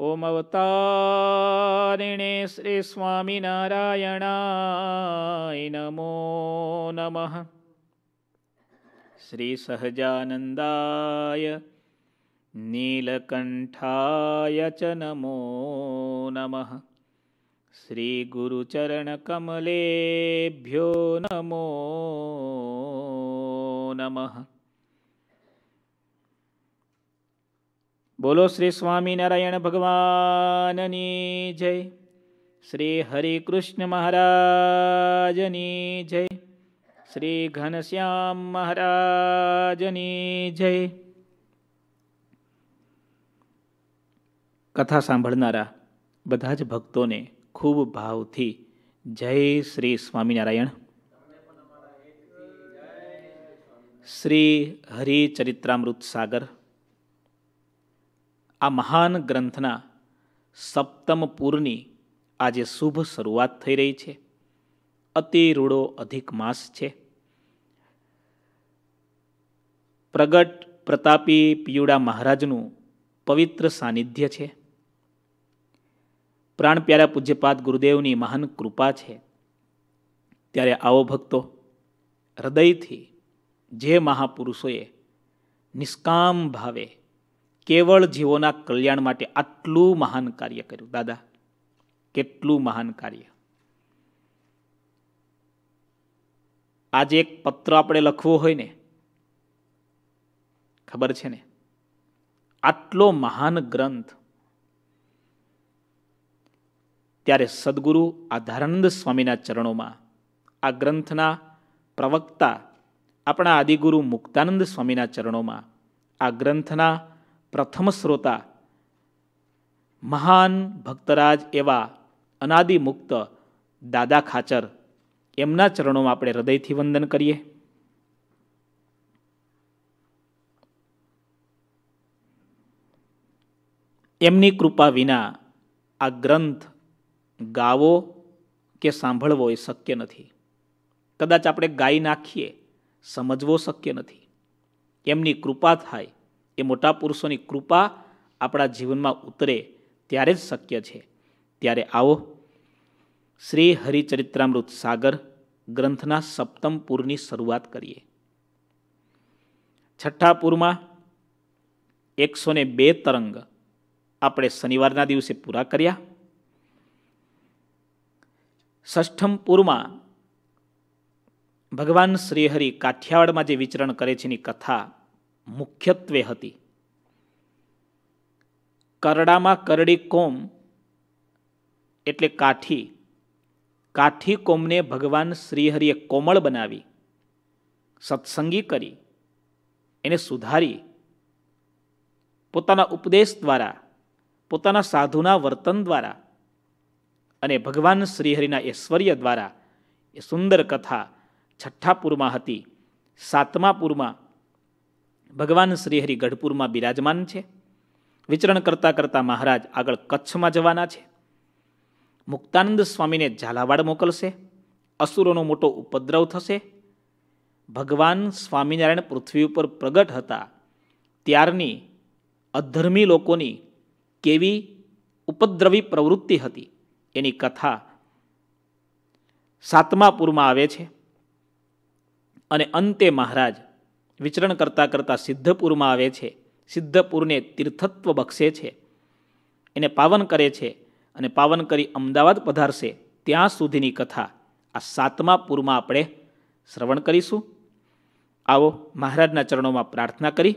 ઓમ અવતારિણે શ્રી સ્વામિનારાયણાય નમો નમઃ શ્રી સહજાનંદાય નીલકંઠાય ચ નમો નમઃ શ્રી ગુરુચરણકમલેભ્યો નમો નમઃ બોલો શ્રી સ્વામિનારાયણ ભગવાનની જય. શ્રી હરિકૃષ્ણ મહારાજની જય. શ્રી ઘનશ્યામ મહારાજની જય. કથા સાંભળનારા બધા જ ભક્તોને ખૂબ ભાવથી જય શ્રી સ્વામિનારાયણ. શ્રી હરિચરિત્રામૃત સાગર. આ મહાન ગ્રંથના સપ્તમ પૂરની આજે શુભ શરૂઆત થઈ રહી છે. અતિ રૂડો અધિક માસ છે. પ્રગટ પ્રતાપી પિયુડા મહારાજનું પવિત્ર સાનિધ્ય છે. પ્રાણ પ્યારા પૂજ્યપાદ ગુરુદેવની મહાન કૃપા છે. ત્યારે આવો ભક્તો, હૃદયથી જે મહાપુરુષોએ નિષ્કામ ભાવે કેવળ જીવોના કલ્યાણ માટે આટલું મહાન કાર્ય કર્યું. દાદા, કેટલું મહાન કાર્ય. આજે એક પત્ર આપણે લખવો હોય ને, ખબર છે ને? આટલો મહાન ગ્રંથ ત્યારે સદગુરુ આધારાનંદ સ્વામીના ચરણોમાં, આ ગ્રંથના પ્રવક્તા આપણા આદિગુરુ મુક્તાનંદ સ્વામીના ચરણોમાં, આ ગ્રંથના પ્રથમ શ્રોતા, મહાન ભક્તરાજ એવા અનાદિ મુક્ત દાદા ખાચર. એમના ચરણોમાં આપણે હૃદયથી વંદન કરીએ. એમની કૃપા વિના આ ગ્રંથ ગાવો કે સાંભળવો એ શક્ય નથી. કદાચ આપણે ગાઈ નાખીએ, સમજવો શક્ય નથી. એમની કૃપા થાય એ મોટા પુરુષોની કૃપા આપણા જીવનમાં ઉતરે ત્યારે જ શક્ય છે. ત્યારે આવો. શ્રી હરિચરિત્રામૃત સાગર ગ્રંથના સપ્તમ પૂરની શરૂઆત કરીએ. છઠ્ઠા પૂરમાં એકસો ને બે તરંગ આપણે શનિવારના દિવસે પૂરા કર્યા. ષષ્ઠમ પૂરમાં ભગવાન શ્રીહરિ કાઠિયાવાડમાં જે વિચરણ કરે છે એની કથા મુખ્યત્વે હતી. કરડામાં કરડી કોમ એટલે કાઠી. કાઠી કોમને ભગવાન શ્રીહરિએ કોમળ બનાવી, સત્સંગી કરી, એને સુધારી. પોતાના ઉપદેશ દ્વારા, પોતાના સાધુના વર્તન દ્વારા અને ભગવાન શ્રીહરિના ઐશ્વર્ય દ્વારા એ સુંદર કથા છઠ્ઠા પૂરમાં હતી સાતમા પૂરમાં ભગવાન શ્રીહરિ ગઢપુરમાં બિરાજમાન છે. વિચરણ કરતાં કરતાં મહારાજ આગળ કચ્છમાં જવાના છે. મુક્તાનંદ સ્વામીને ઝાલાવાડ મોકલશે. અસુરોનો મોટો ઉપદ્રવ થશે. ભગવાન સ્વામિનારાયણ પૃથ્વી ઉપર પ્રગટ હતા. ત્યારની અધર્મી લોકોની કેવી ઉપદ્રવી પ્રવૃત્તિ હતી એની કથા સાતમા પૂરમાં આવે છે. અને અંતે મહારાજ વિચરણ કરતાં કરતાં સિદ્ધપુરમાં આવે છે. સિદ્ધપુરને તીર્થત્વ બક્ષે છે. એને પાવન કરે છે અને પાવન કરી અમદાવાદ પધારશે. ત્યાં સુધીની કથા આ સાતમા પૂરમાં આપણે શ્રવણ કરીશું. આવો મહારાજના ચરણોમાં પ્રાર્થના કરી.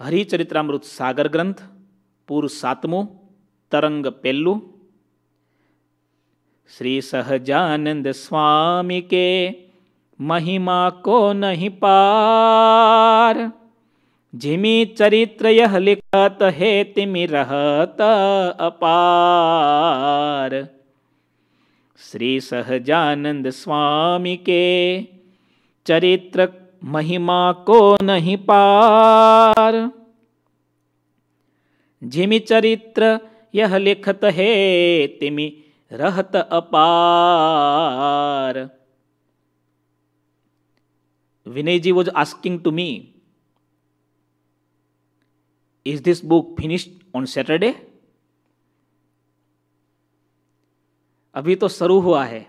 હરિચરિત્રામૃત સાગર ગ્રંથ, પૂર સાતમું, તરંગ પહેલું. શ્રી સહજાનંદ સ્વામી કે महिमा को नहीं पार। जिमी चरित्र यह लिखत है, तिमी रहत अपार। श्री सहजानंद स्वामी के चरित्र महिमा को नहीं पार। झिमि चरित्र यह लिखत है, तिमी रहत अपार। Vinayji was asking to me is this book finished on Saturday अभी तो शुरू हुआ है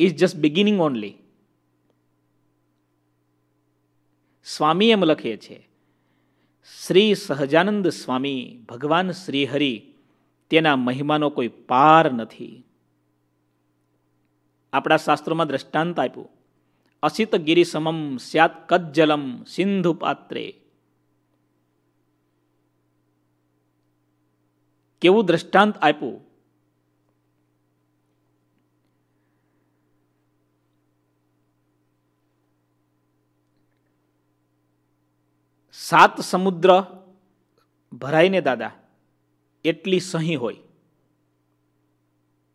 is just beginning only Swami એમ લખે છે શ્રી સહજાનંદ સ્વામી ભગવાન શ્રીહરિ તેના મહિમાનો કોઈ પાર નથી આપણા શાસ્ત્રોમાં દ્રષ્ટાંત આપ્યું અસિત ગિરિસમમ સ્યાત કજ્જલમ સિંધુ પાત્રે કેવું દ્રષ્ટાંત આપ્યું સાત સમુદ્ર ભરાઈને દાદા એટલી સહી હોય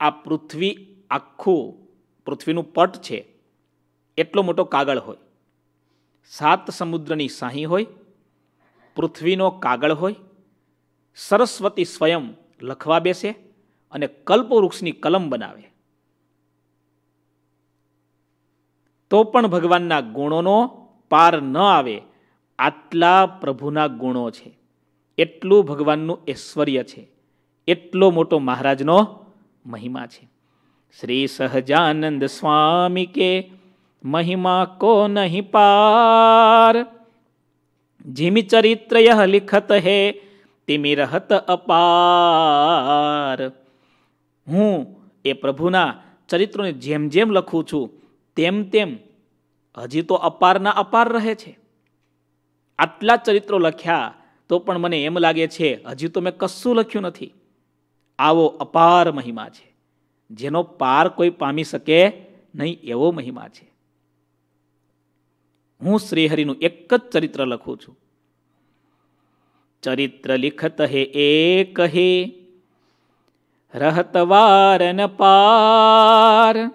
આ પૃથ્વી આખું પૃથ્વીનું પટ છે એટલો મોટો કાગળ હોય. સાત સમુદ્રની સાહી હોય, પૃથ્વીનો કાગળ હોય, સરસ્વતી સ્વયં લખવા બેસે અને કલ્પવૃક્ષની કલમ બનાવે. તો પણ ભગવાનના ગુણોનો પાર ન આવે, આટલા પ્રભુના ગુણો છે. એટલું ભગવાનનું ઐશ્વર્ય છે. એટલો મોટો મહારાજનો મહિમા છે. શ્રી સહજાનંદ સ્વામી કે મહિમા કો નહીં પાર? જીમી चरित्र यह લિખત है તિમિ રહત અપાર. હું એ પ્રભુના ચરિત્રોને જેમ જેમ લખું છું, તેમ તેમ હજી તો અપારના અપાર રહે છે. આટલા ચરિત્રો લખ્યા તો પણ મને એમ લાગે છે, હજી તો મેં કશું લખ્યું નથી. આવો અપાર મહિમા છે, જેનો પાર કોઈ પામી શકે નહીં એવો મહિમા છે. હું શ્રીહરિનું એક જ ચરિત્ર લખું છું. ચરિત્ર લિખત હે એક હે. રહત વારન પાર,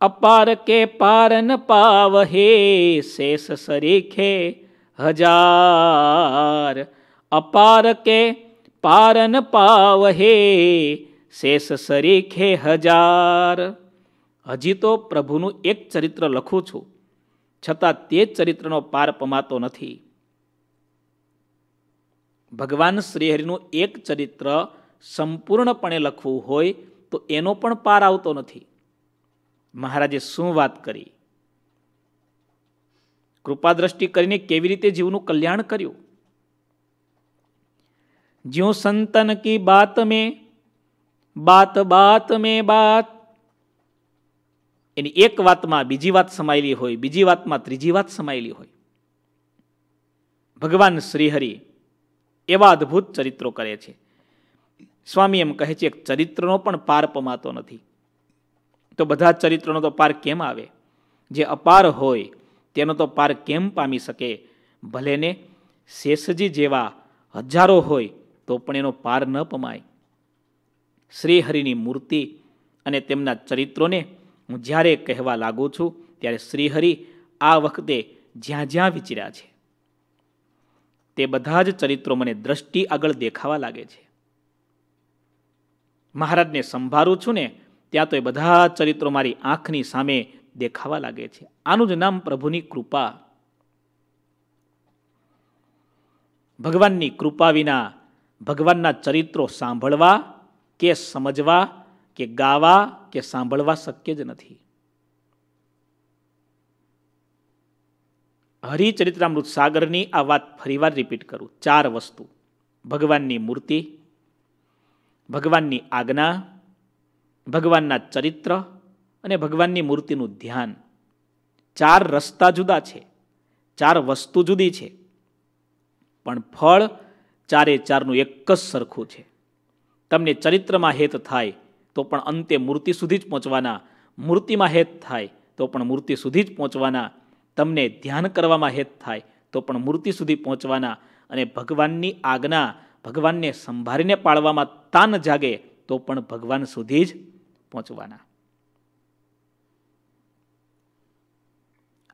અપાર કે પારન પાવ હે શેષ સરીખે હજાર. અપાર કે પારન પાવ હે શેષ સરીખે હજાર. હજી તો પ્રભુનું એક ચરિત્ર લખું છું. છતાં તે ચરિત્રનો પાર પમાતો નથી. ભગવાન શ્રીહરિનું એક ચરિત્ર સંપૂર્ણપણે લખવું હોય તો એનો પણ પાર આવતો નથી. મહારાજે શું વાત કરી? કૃપા દ્રષ્ટિ કરીને કેવી રીતે જીવનું કલ્યાણ કર્યું? જ્યો સંતન કી બાત મેં, બાત બાત મેં બાત એની એક વાતમાં બીજી વાત સમાયેલી હોય, બીજી વાતમાં ત્રીજી વાત સમાયેલી હોય. ભગવાન શ્રીહરિ એવા અદ્ભુત ચરિત્રો કરે છે. સ્વામી એમ કહે છે ચરિત્રનો પણ પાર પમાતો નથી. તો બધા ચરિત્રનો તો પાર કેમ આવે? જે અપાર હોય, તેનો તો પાર કેમ પામી શકે? ભલેને શેષજી જેવા હજારો હોય, તો પણ એનો પાર ન પમાય. શ્રીહરિની મૂર્તિ અને તેમના ચરિત્રોને હું જ્યારે કહેવા લાગુ છું, ત્યારે શ્રીહરિ આ વખતે જ્યાં જ્યાં વિચર્યા છે. તે બધા જ ચરિત્રો મને દ્રષ્ટિ આગળ દેખાવા લાગે છે. મહારાજને સંભાળું છું ને, ત્યાં તો એ બધા ચરિત્રો મારી આંખની સામે દેખાવા લાગે છે. આનું જ નામ પ્રભુની કૃપા. ભગવાનની કૃપા વિના ભગવાનના ચરિત્રો સાંભળવા કે સમજવા કે ગાવા કે સાંભળવા શક્ય જ નથી. હરિચરિત્રામૃત સાગરની આ વાત ફરીવાર રિપીટ કરું. ચાર વસ્તુ. ભગવાનની મૂર્તિ, ભગવાનની આજ્ઞા, ભગવાનના ચરિત્ર અને ભગવાનની મૂર્તિનું ધ્યાન. ચાર રસ્તા જુદા છે. ચાર વસ્તુ જુદી છે. પણ ફળ ચારે ચારનું એક જ સરખું છે. તમને ચરિત્રમાં હેત થાય તો પણ અંતે મૂર્તિ સુધી જ પહોંચવાના. મૂર્તિમાં હેત થાય તો પણ મૂર્તિ સુધી જ પહોંચવાના. તમને ધ્યાન કરવામાં હેત થાય તો પણ મૂર્તિ સુધી પહોંચવાના. અને ભગવાનની આજ્ઞા ભગવાનને સંભાળીને પાળવામાં તાન જાગે તો પણ ભગવાન સુધી જ પહોંચવાના.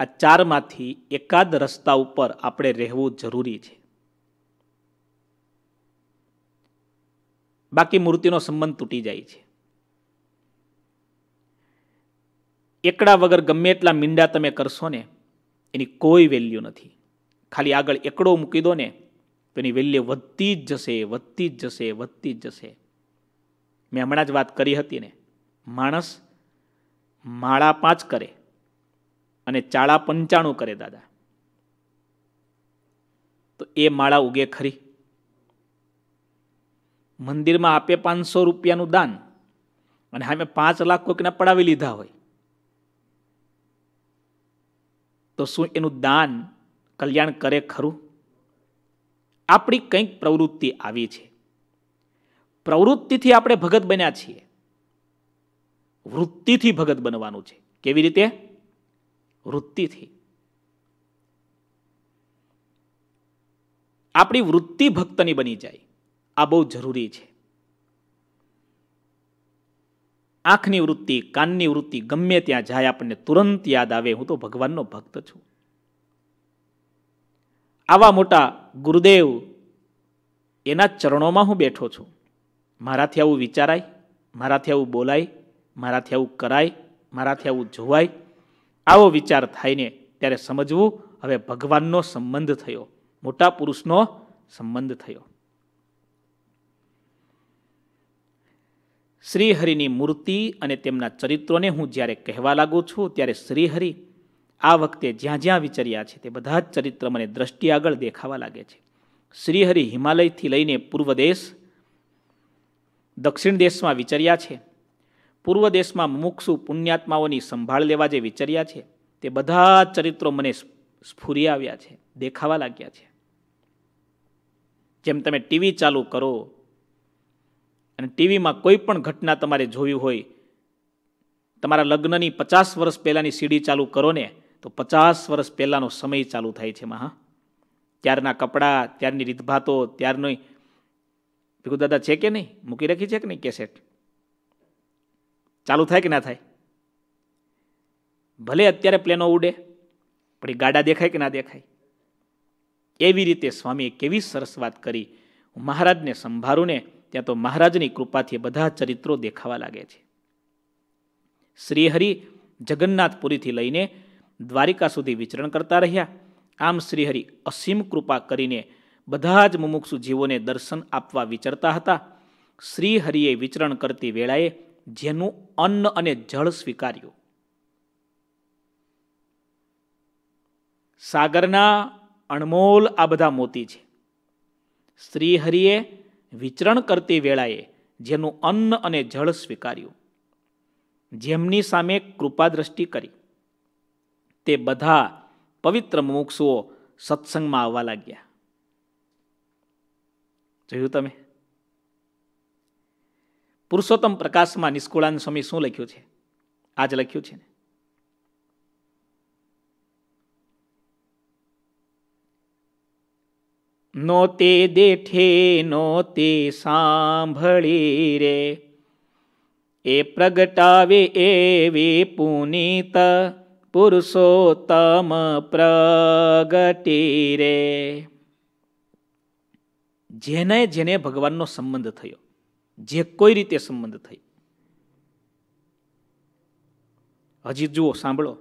આ ચારમાંથી એકાદ રસ્તા ઉપર આપણે રહેવું જરૂરી છે. બાકી મૂર્તિનો સંબંધ તૂટી જાય છે. એકડા વગર ગમે એટલા મીંડા તમે કરશો ને, એની કોઈ વેલ્યુ નથી. ખાલી આગળ એકડો મૂકી દો ને, તો એની વેલ્યુ વધતી જ જશે, વધતી જ જશે, વધતી જ જશે. મેં હમણાં જ વાત કરી હતી ને, માણસ માળા પાંચ કરે અને ચાળા પંચાણું કરે દાદા. તો એ માળા ઉગે ખરી. મંદિરમાં આપે પાંચસો રૂપિયાનું દાન અને હામે પાંચ લાખ કોઈકને પડાવી લીધા હોય. તો શું એનું દાન કલ્યાણ કરે ખરું? આપણી કંઈક પ્રવૃત્તિ આવી છે. પ્રવૃત્તિથી આપણે ભગત બન્યા છીએ. વૃત્તિથી ભગત બનવાનું છે. કેવી રીતે? વૃત્તિથી. આપણી વૃત્તિ ભક્તની બની જાય. આ બહુ જરૂરી છે. આંખની વૃત્તિ, કાનની વૃત્તિ ગમે ત્યાં જાય, આપણને તુરંત યાદ આવે. હું તો ભગવાનનો ભક્ત છું. આવા મોટા ગુરુદેવ એના ચરણોમાં હું બેઠો છું. મારાથી આવું વિચારાય, મારાથી આવું બોલાય, મારાથી આવું કરાય, મારાથી આવું જોવાય. આવો વિચાર થાય ને ત્યારે સમજવું, હવે ભગવાનનો સંબંધ થયો, મોટા પુરુષનો સંબંધ થયો. શ્રીહરિની મૂર્તિ અને તેમના ચરિત્રોને હું જ્યારે કહેવા લાગુ છું, ત્યારે શ્રીહરિ આ વખતે જ્યાં જ્યાં વિચર્યા છે તે બધા જ ચરિત્ર મને દ્રષ્ટિ આગળ દેખાવા લાગે છે. શ્રીહરિ હિમાલયથી લઈને પૂર્વ દેશ, દક્ષિણ દેશમાં વિચર્યા છે. પૂર્વ દેશમાં મુમુક્ષુ પુણ્યાત્માઓની સંભાળ લેવા જે વિચર્યા છે, તે બધા જ ચરિત્રો મને સ્ફુરી આવ્યા છે, દેખાવા લાગ્યા છે. જેમ તમે ટીવી ચાલુ કરો અને ટીવીમાં કોઈ પણ ઘટના તમારે જોવી હોય, તમારા લગ્નની પચાસ વર્ષ પહેલાંની સીડી ચાલુ કરો ને, તો પચાસ વર્ષ પહેલાંનો સમય ચાલુ થાય છે એમાં હા ત્યારના કપડાં, ત્યારની રીતભાતો, ત્યારની ભીખુ દાદા છે કે નહીં? મૂકી રાખી છે કે નહીં કેસેટ? ચાલુ થાય કે ના થાય? ભલે અત્યારે પ્લેનો ઉડે, પણ એ ગાડા દેખાય કે ના દેખાય? એવી રીતે સ્વામીએ કેવી સરસ વાત કરી. હું મહારાજને સંભાળું ને ત્યાં તો મહારાજની કૃપાથી બધા ચરિત્રો દેખાવા લાગે છે. શ્રીહરિ જગન્નાથપુરીથી લઈને દ્વારિકા સુધી વિચરણ કરતા રહ્યા. આમ શ્રીહરિ અસીમ કૃપા કરીને બધા જ મુમુક્ષુ જીવોને દર્શન આપવા વિચરતા હતા. શ્રીહરિએ વિચરણ કરતી વેળાએ જેનું અન્ન અને જળ સ્વીકાર્યું. સાગરના અણમોલ આ બધા મોતી છે. શ્રીહરિએ વિચરણ કરતી વેળાએ જેનું અન્ન અને જળ સ્વીકાર્યું. જેમની સામે કૃપા દ્રષ્ટિ કરી. તે બધા પવિત્ર મુમુક્ષુઓ સત્સંગમાં આવવા લાગ્યા. જોયું તમે? પુરુષોત્તમ પ્રકાશમાં નિષ્કુળાન સ્વામી શું લખ્યું છે? આજ લખ્યું છે ને. નો તે દેઠે, નો તે સાંભળી રે. એ પ્રગટાવે એવી પુનિત પુરુષોત્તમ પ્રગટી રે. જેને જેને ભગવાનનો સંબંધ થયો, જે કોઈ રીતે સંબંધ થયો. હજી જુઓ, સાંભળો.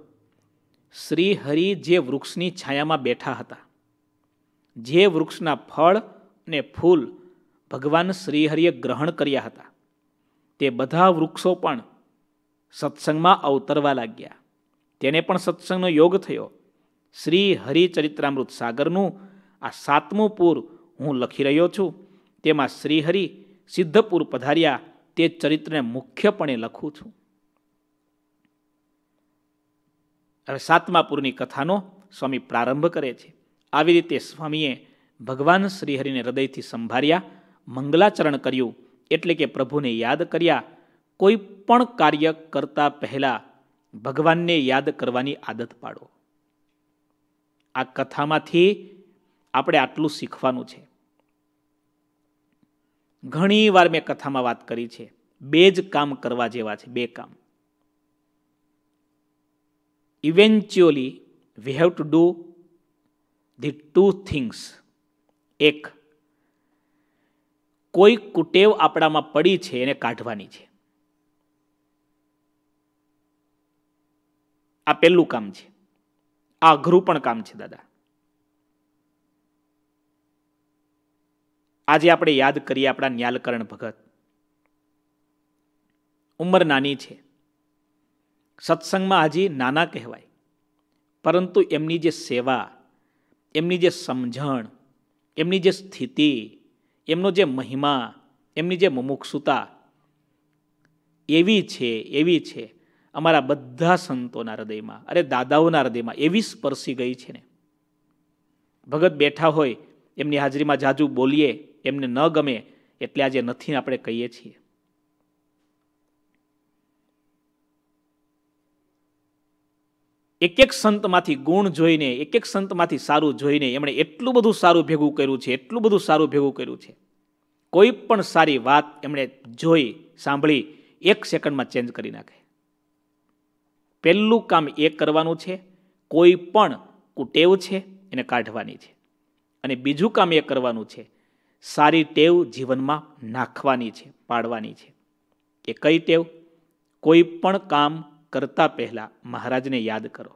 શ્રી હરિ જે વૃક્ષની છાયામાં બેઠા હતા જે વૃક્ષના ફળ અને ફૂલ ભગવાન શ્રીહરિએ ગ્રહણ કર્યા હતા. તે બધા વૃક્ષો પણ સત્સંગમાં અવતરવા લાગ્યા. તેને પણ સત્સંગનો યોગ થયો. શ્રી હરિચરિત્રામૃત સાગરનું આ સાતમું પૂર હું લખી રહ્યો છું. તેમાં શ્રીહરિ સિદ્ધપુર પધાર્યા તે ચરિત્રને મુખ્યપણે લખું છું. હવે સાતમા પૂરની કથાનો સ્વામી પ્રારંભ કરે છે. આવી રીતે સ્વામીએ ભગવાન શ્રીહરિને હૃદયથી સંભાળ્યા, મંગલાચરણ કર્યું, એટલે કે પ્રભુને યાદ કર્યા, કોઈ પણ કાર્ય કરતા પહેલા ભગવાનને યાદ કરવાની આદત પાડો. આ કથામાંથી આપણે આટલું શીખવાનું છે. ઘણી વાર મેં કથામાં વાત કરી છે, બે જ કામ કરવા જેવા છે, બે કામ. Eventually we have to do the two things. એક, કોઈ કુટેવ આપણામાં પડી છે એને કાઢવાની છે. આ પહેલું કામ છે. આ અઘરું પણ કામ છે, દાદા. આજે આપણે યાદ કરીએ આપણા ન્યાલકરણ ભગત. ઉંમર નાની છે. સત્સંગમાં હજી નાના કહેવાય. પરંતુ એમની જે સેવા એમની જે સમજણ, એમની જે સ્થિતિ, એમનો જે મહિમા, એમની જે મુમુક્ષુતા, એવી છે એવી છે અમારા બધા સંતોના હૃદયમાં, અરે દાદાઓના હૃદયમાં એવી સ્પર્શી ગઈ છે ને. ભગત બેઠા હોય, એમની હાજરીમાં જાજુ બોલીએ, એમને ન ગમે, એટલે આજે નથી આપણે કહીએ છીએ. એક એક સંતમાંથી ગુણ જોઈને એક એક સંતમાંથી સારું જોઈને એમણે એટલું બધું સારું ભેગું કર્યું છે, એટલું બધું સારું ભેગું કર્યું છે. કોઈ પણ સારી વાત એમણે જોઈ, સાંભળી, એક સેકન્ડમાં ચેન્જ કરી નાખે. પહેલું કામ એ કરવાનું છે, કોઈ પણ કુટેવ છે, એને કાઢવાની છે. અને બીજું કામ એ કરવાનું છે, સારી ટેવ જીવનમાં નાખવાની છે, પાડવાની છે. એ કઈ ટેવ? કોઈ પણ કામ કરતા પહેલા મહારાજને યાદ કરો.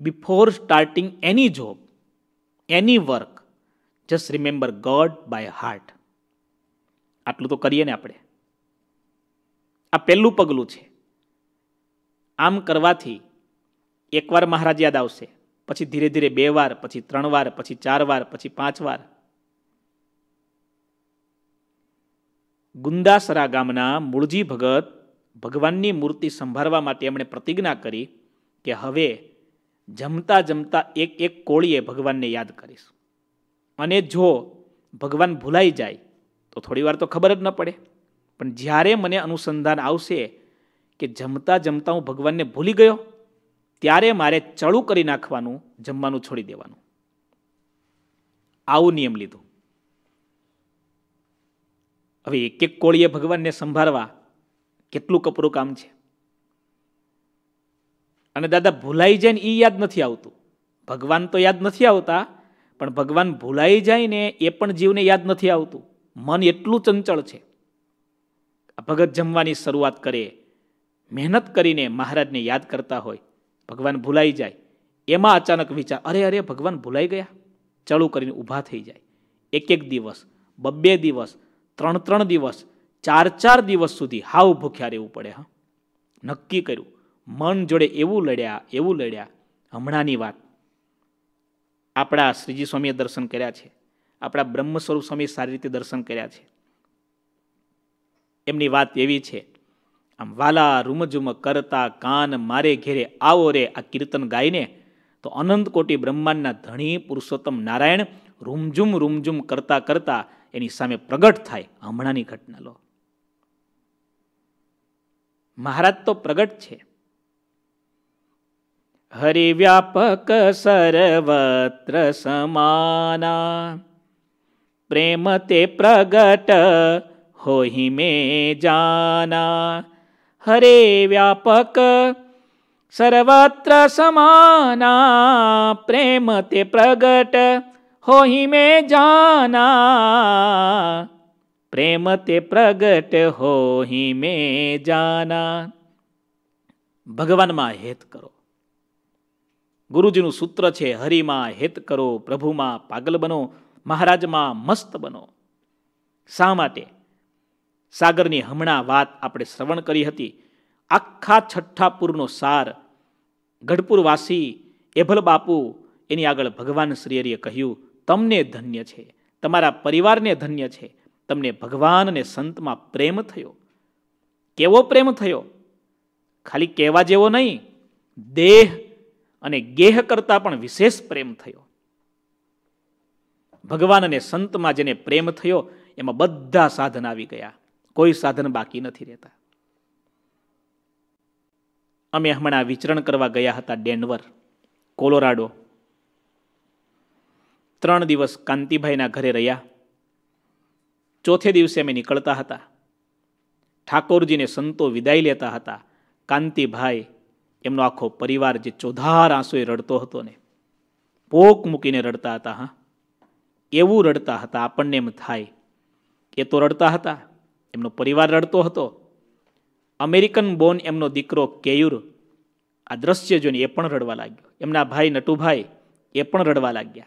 Before starting any job any work just remember God by heart આટલું તો કરીએ ને આપણે. આ પહેલું પગલું છે. આમ કરવાથી એકવાર મહારાજ યાદ આવશે, પછી ધીરે ધીરે બે વાર, પછી ત્રણ વાર, પછી ચાર વાર, પછી પાંચ વાર ગુંદાસરા ગામના મૂળજી ભગત ભગવાનની મૂર્તિ સંભાળવા માટે એમણે પ્રતિજ્ઞા કરી કે હવે જમતા જમતા એક એક કોળીએ ભગવાનને યાદ કરીશ. અને જો ભગવાન ભૂલાઈ જાય, તો થોડી વાર તો ખબર જ ન પડે. પણ જ્યારે મને અનુસંધાન આવશે કે જમતા જમતા હું ભગવાનને ભૂલી ગયો, ત્યારે મારે ચડું કરી નાખવાનું, જમવાનું છોડી દેવાનું. આવું નિયમ લીધું. હવે એક એક કોળીએ ભગવાનને સંભાળવા કેટલું કપરું કામ છે? અને દાદા ભૂલાઈ જાય ને એ યાદ નથી આવતું. ભગવાન તો યાદ નથી આવતા, પણ ભગવાન ભૂલાઈ જાય ને એ પણ જીવને યાદ નથી આવતું. મન એટલું ચંચળ છે. ભગત જમવાની શરૂઆત કરે, મહેનત કરીને મહારાજને યાદ કરતા હોય, ભગવાન ભૂલાઈ જાય. એમાં અચાનક વિચાર, અરે અરે, ભગવાન ભૂલાઈ ગયા. ચળું કરીને ઊભા થઈ જાય. એક એક દિવસ, બબ્બે દિવસ ત્રણ ત્રણ દિવસ ચાર ચાર દિવસ સુધી હાવ ભૂખ્યા રહેવું પડે, હા. નક્કી કર્યું. મન જોડે એવું લડ્યા એવું લડ્યા. હમણાંની વાત. આપણા શ્રીજી સ્વામીએ દર્શન કર્યા છે. આપણા બ્રહ્મ સ્વરૂપ સ્વામી સારી રીતે દર્શન કર્યા છે. એમની વાત એવી છે. આમ વાલા રૂમઝુમ કરતા કાન મારે ઘેરે આવો રે આ કીર્તન ગાઈને, તો અનંત કોટી બ્રહ્માંડના ધણી પુરુષોત્તમ નારાયણ રૂમઝુમ રૂમઝુમ કરતા કરતા એની સામે પ્રગટ થાય હમણાંની ઘટના લો. મહારાજ તો પ્રગટ છે. હરિવ્યાપક સર્વત્ર સમાના. પ્રેમ તે પ્રગટ હોહી મે જાના. હરે વ્યાપક સર્વત્ર સમાના. પ્રેમ તે પ્રગટ હોહી મેં જાના. પ્રેમ તે પ્રગટ હોહી મેં જાના. ભગવાનમાં હેત કરો. ગુરુજીનું સૂત્ર છે, હરિમાં હેત કરો, પ્રભુમાં પાગલ બનો, મહારાજમાં મસ્ત બનો. શા માટે? સાગરની હમણાં વાત આપણે શ્રવણ કરી હતી. આખા છઠ્ઠાપુરનો સાર, ગઢપુરવાસી એભલ બાપુ એની આગળ ભગવાન શ્રી હરિએ કહ્યું તમને ધન્ય છે. તમારા પરિવારને ધન્ય છે. તમને ભગવાન અને સંતમાં પ્રેમ થયો. કેવો પ્રેમ થયો? ખાલી કહેવા જેવો નહીં, દેહ અને ગેહ કરતા પણ વિશેષ પ્રેમ થયો. ભગવાન અને સંતમાં જેને પ્રેમ થયો, એમાં બધા સાધન આવી ગયા. કોઈ સાધન બાકી નથી રહેતા. અમે હમણાં વિચરણ કરવા ગયા હતા ડેનવર, કોલોરાડો. ત્રણ દિવસ કાંતિભાઈના ઘરે રહ્યા. ચોથે દિવસે અમે નીકળતા હતા. ઠાકોરજીને સંતો વિદાય લેતા હતા. કાંતિભાઈ એમનો આખો પરિવાર જે ચોધાર આંસુએ રડતો હતો ને, પોક મૂકીને રડતા હતા, હા. એવું રડતા હતા, આપણને એમ થાય એ તો રડતા હતા. એમનો પરિવાર રડતો હતો. અમેરિકન બોન એમનો દીકરો કેયુર આ દ્રશ્ય જોઈને એ પણ રડવા લાગ્યો. એમના ભાઈ નટુભાઈ એ પણ રડવા લાગ્યા.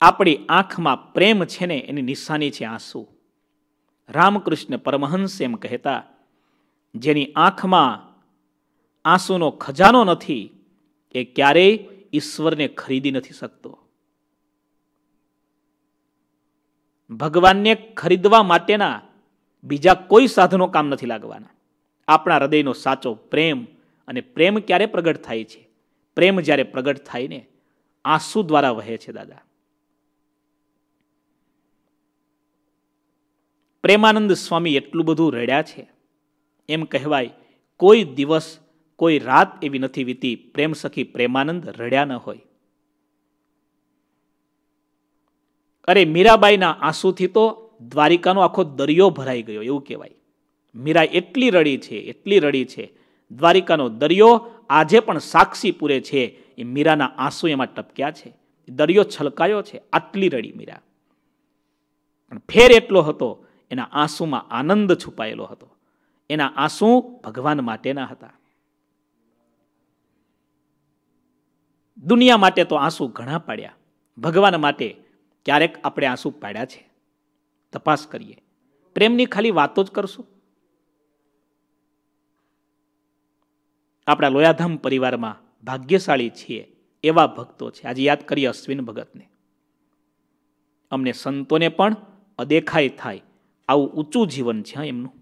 આપણી આંખમાં પ્રેમ છે ને એની નિશાની છે આંસુ. રામકૃષ્ણ પરમહંસ એમ કહેતા, જેની આંખમાં આંસુનો ખજાનો નથી, એ ક્યારેય ઈશ્વરને ખરીદી નથી શકતો. ભગવાનને ખરીદવા માટેના બીજા કોઈ સાધનો કામ નથી લાગવાના. આપણા હૃદયનો સાચો પ્રેમ અને પ્રેમ ક્યારે પ્રગટ થાય છે? પ્રેમ જ્યારે પ્રગટ થાય ને, આંસુ દ્વારા વહે છે દાદા. પ્રેમાનંદ સ્વામી એટલું બધું રડ્યા છે. એમ કહેવાય, કોઈ દિવસ, કોઈ રાત એવી નથી વીતી, પ્રેમ સખી પ્રેમાનંદ રડ્યા ન હોય. અરે મીરાબાઈના આંસુથી તો દ્વારિકાનો આખો દરિયો ભરાઈ ગયો, એવું કહેવાય. મીરા એટલી રડી છે, એટલી રડી છે. દ્વારિકાનો દરિયો આજે પણ સાક્ષી પૂરે છે, એ મીરાના આંસુ એમાં ટપક્યા છે. દરિયો છલકાયો છે, આટલી રડી મીરા. પણ ફેર એટલો હતો એના આંસુમાં આનંદ છુપાયેલો હતો. એના આંસુ ભગવાન માટેના હતા. દુનિયા માટે તો આંસુ ઘણા પાડ્યા. ભગવાન માટે ક્યારેક આપણે આંસુ પાડ્યા છે. તપાસ કરીએ. પ્રેમની ખાલી વાતો જ કરશું. આપણા લોયાધામ પરિવારમાં ભાગ્યશાળી છીએ એવા ભક્તો છે. આજે યાદ કરીએ અશ્વિન ભગતને. અમને સંતોને પણ અદેખાય થાય. આવું ઊંચું જીવન છે એમનું.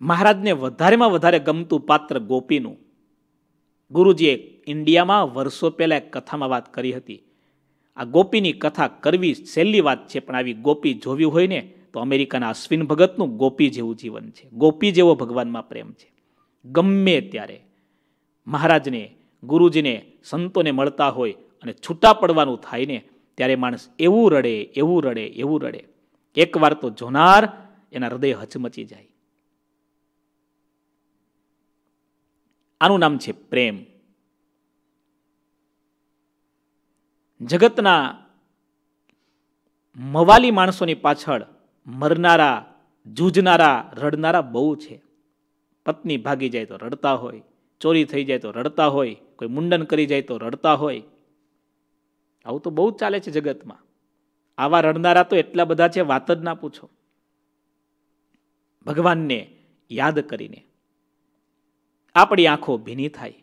મહારાજને વધારેમાં વધારે ગમતું પાત્ર ગોપીનું. ગુરુજીએ ઇન્ડિયામાં વર્ષો પહેલાં એક કથામાં વાત કરી હતી. આ ગોપીની કથા કરવી સહેલી વાત છે, પણ આવી ગોપી જોવી હોય ને, તો અમેરિકાના અશ્વિન ભગતનું ગોપી જેવું જીવન છે. ગોપી જેવો ભગવાનમાં પ્રેમ છે. ગમે ત્યારે મહારાજને, ગુરુજીને સંતોને મળતા હોય અને છૂટા પડવાનું થાય ને ત્યારે માણસ એવું રડે એવું રડે એવું રડે. એકવાર તો જોનાર એના હૃદય હચમચી જાય. આનું નામ છે પ્રેમ. જગતના મવાલી માણસોની પાછળ મરનારા, જૂજનારા, રડનારા બહુ છે. પત્ની ભાગી જાય તો રડતા હોય, ચોરી થઈ જાય તો રડતા હોય, કોઈ મુંડન કરી જાય તો રડતા હોય આવું તો બહુ જ ચાલે છે જગતમાં. આવા રડનારા તો એટલા બધા છે, વાત જ ના પૂછો. ભગવાનને યાદ કરીને આપણી આંખો ભીની થાય,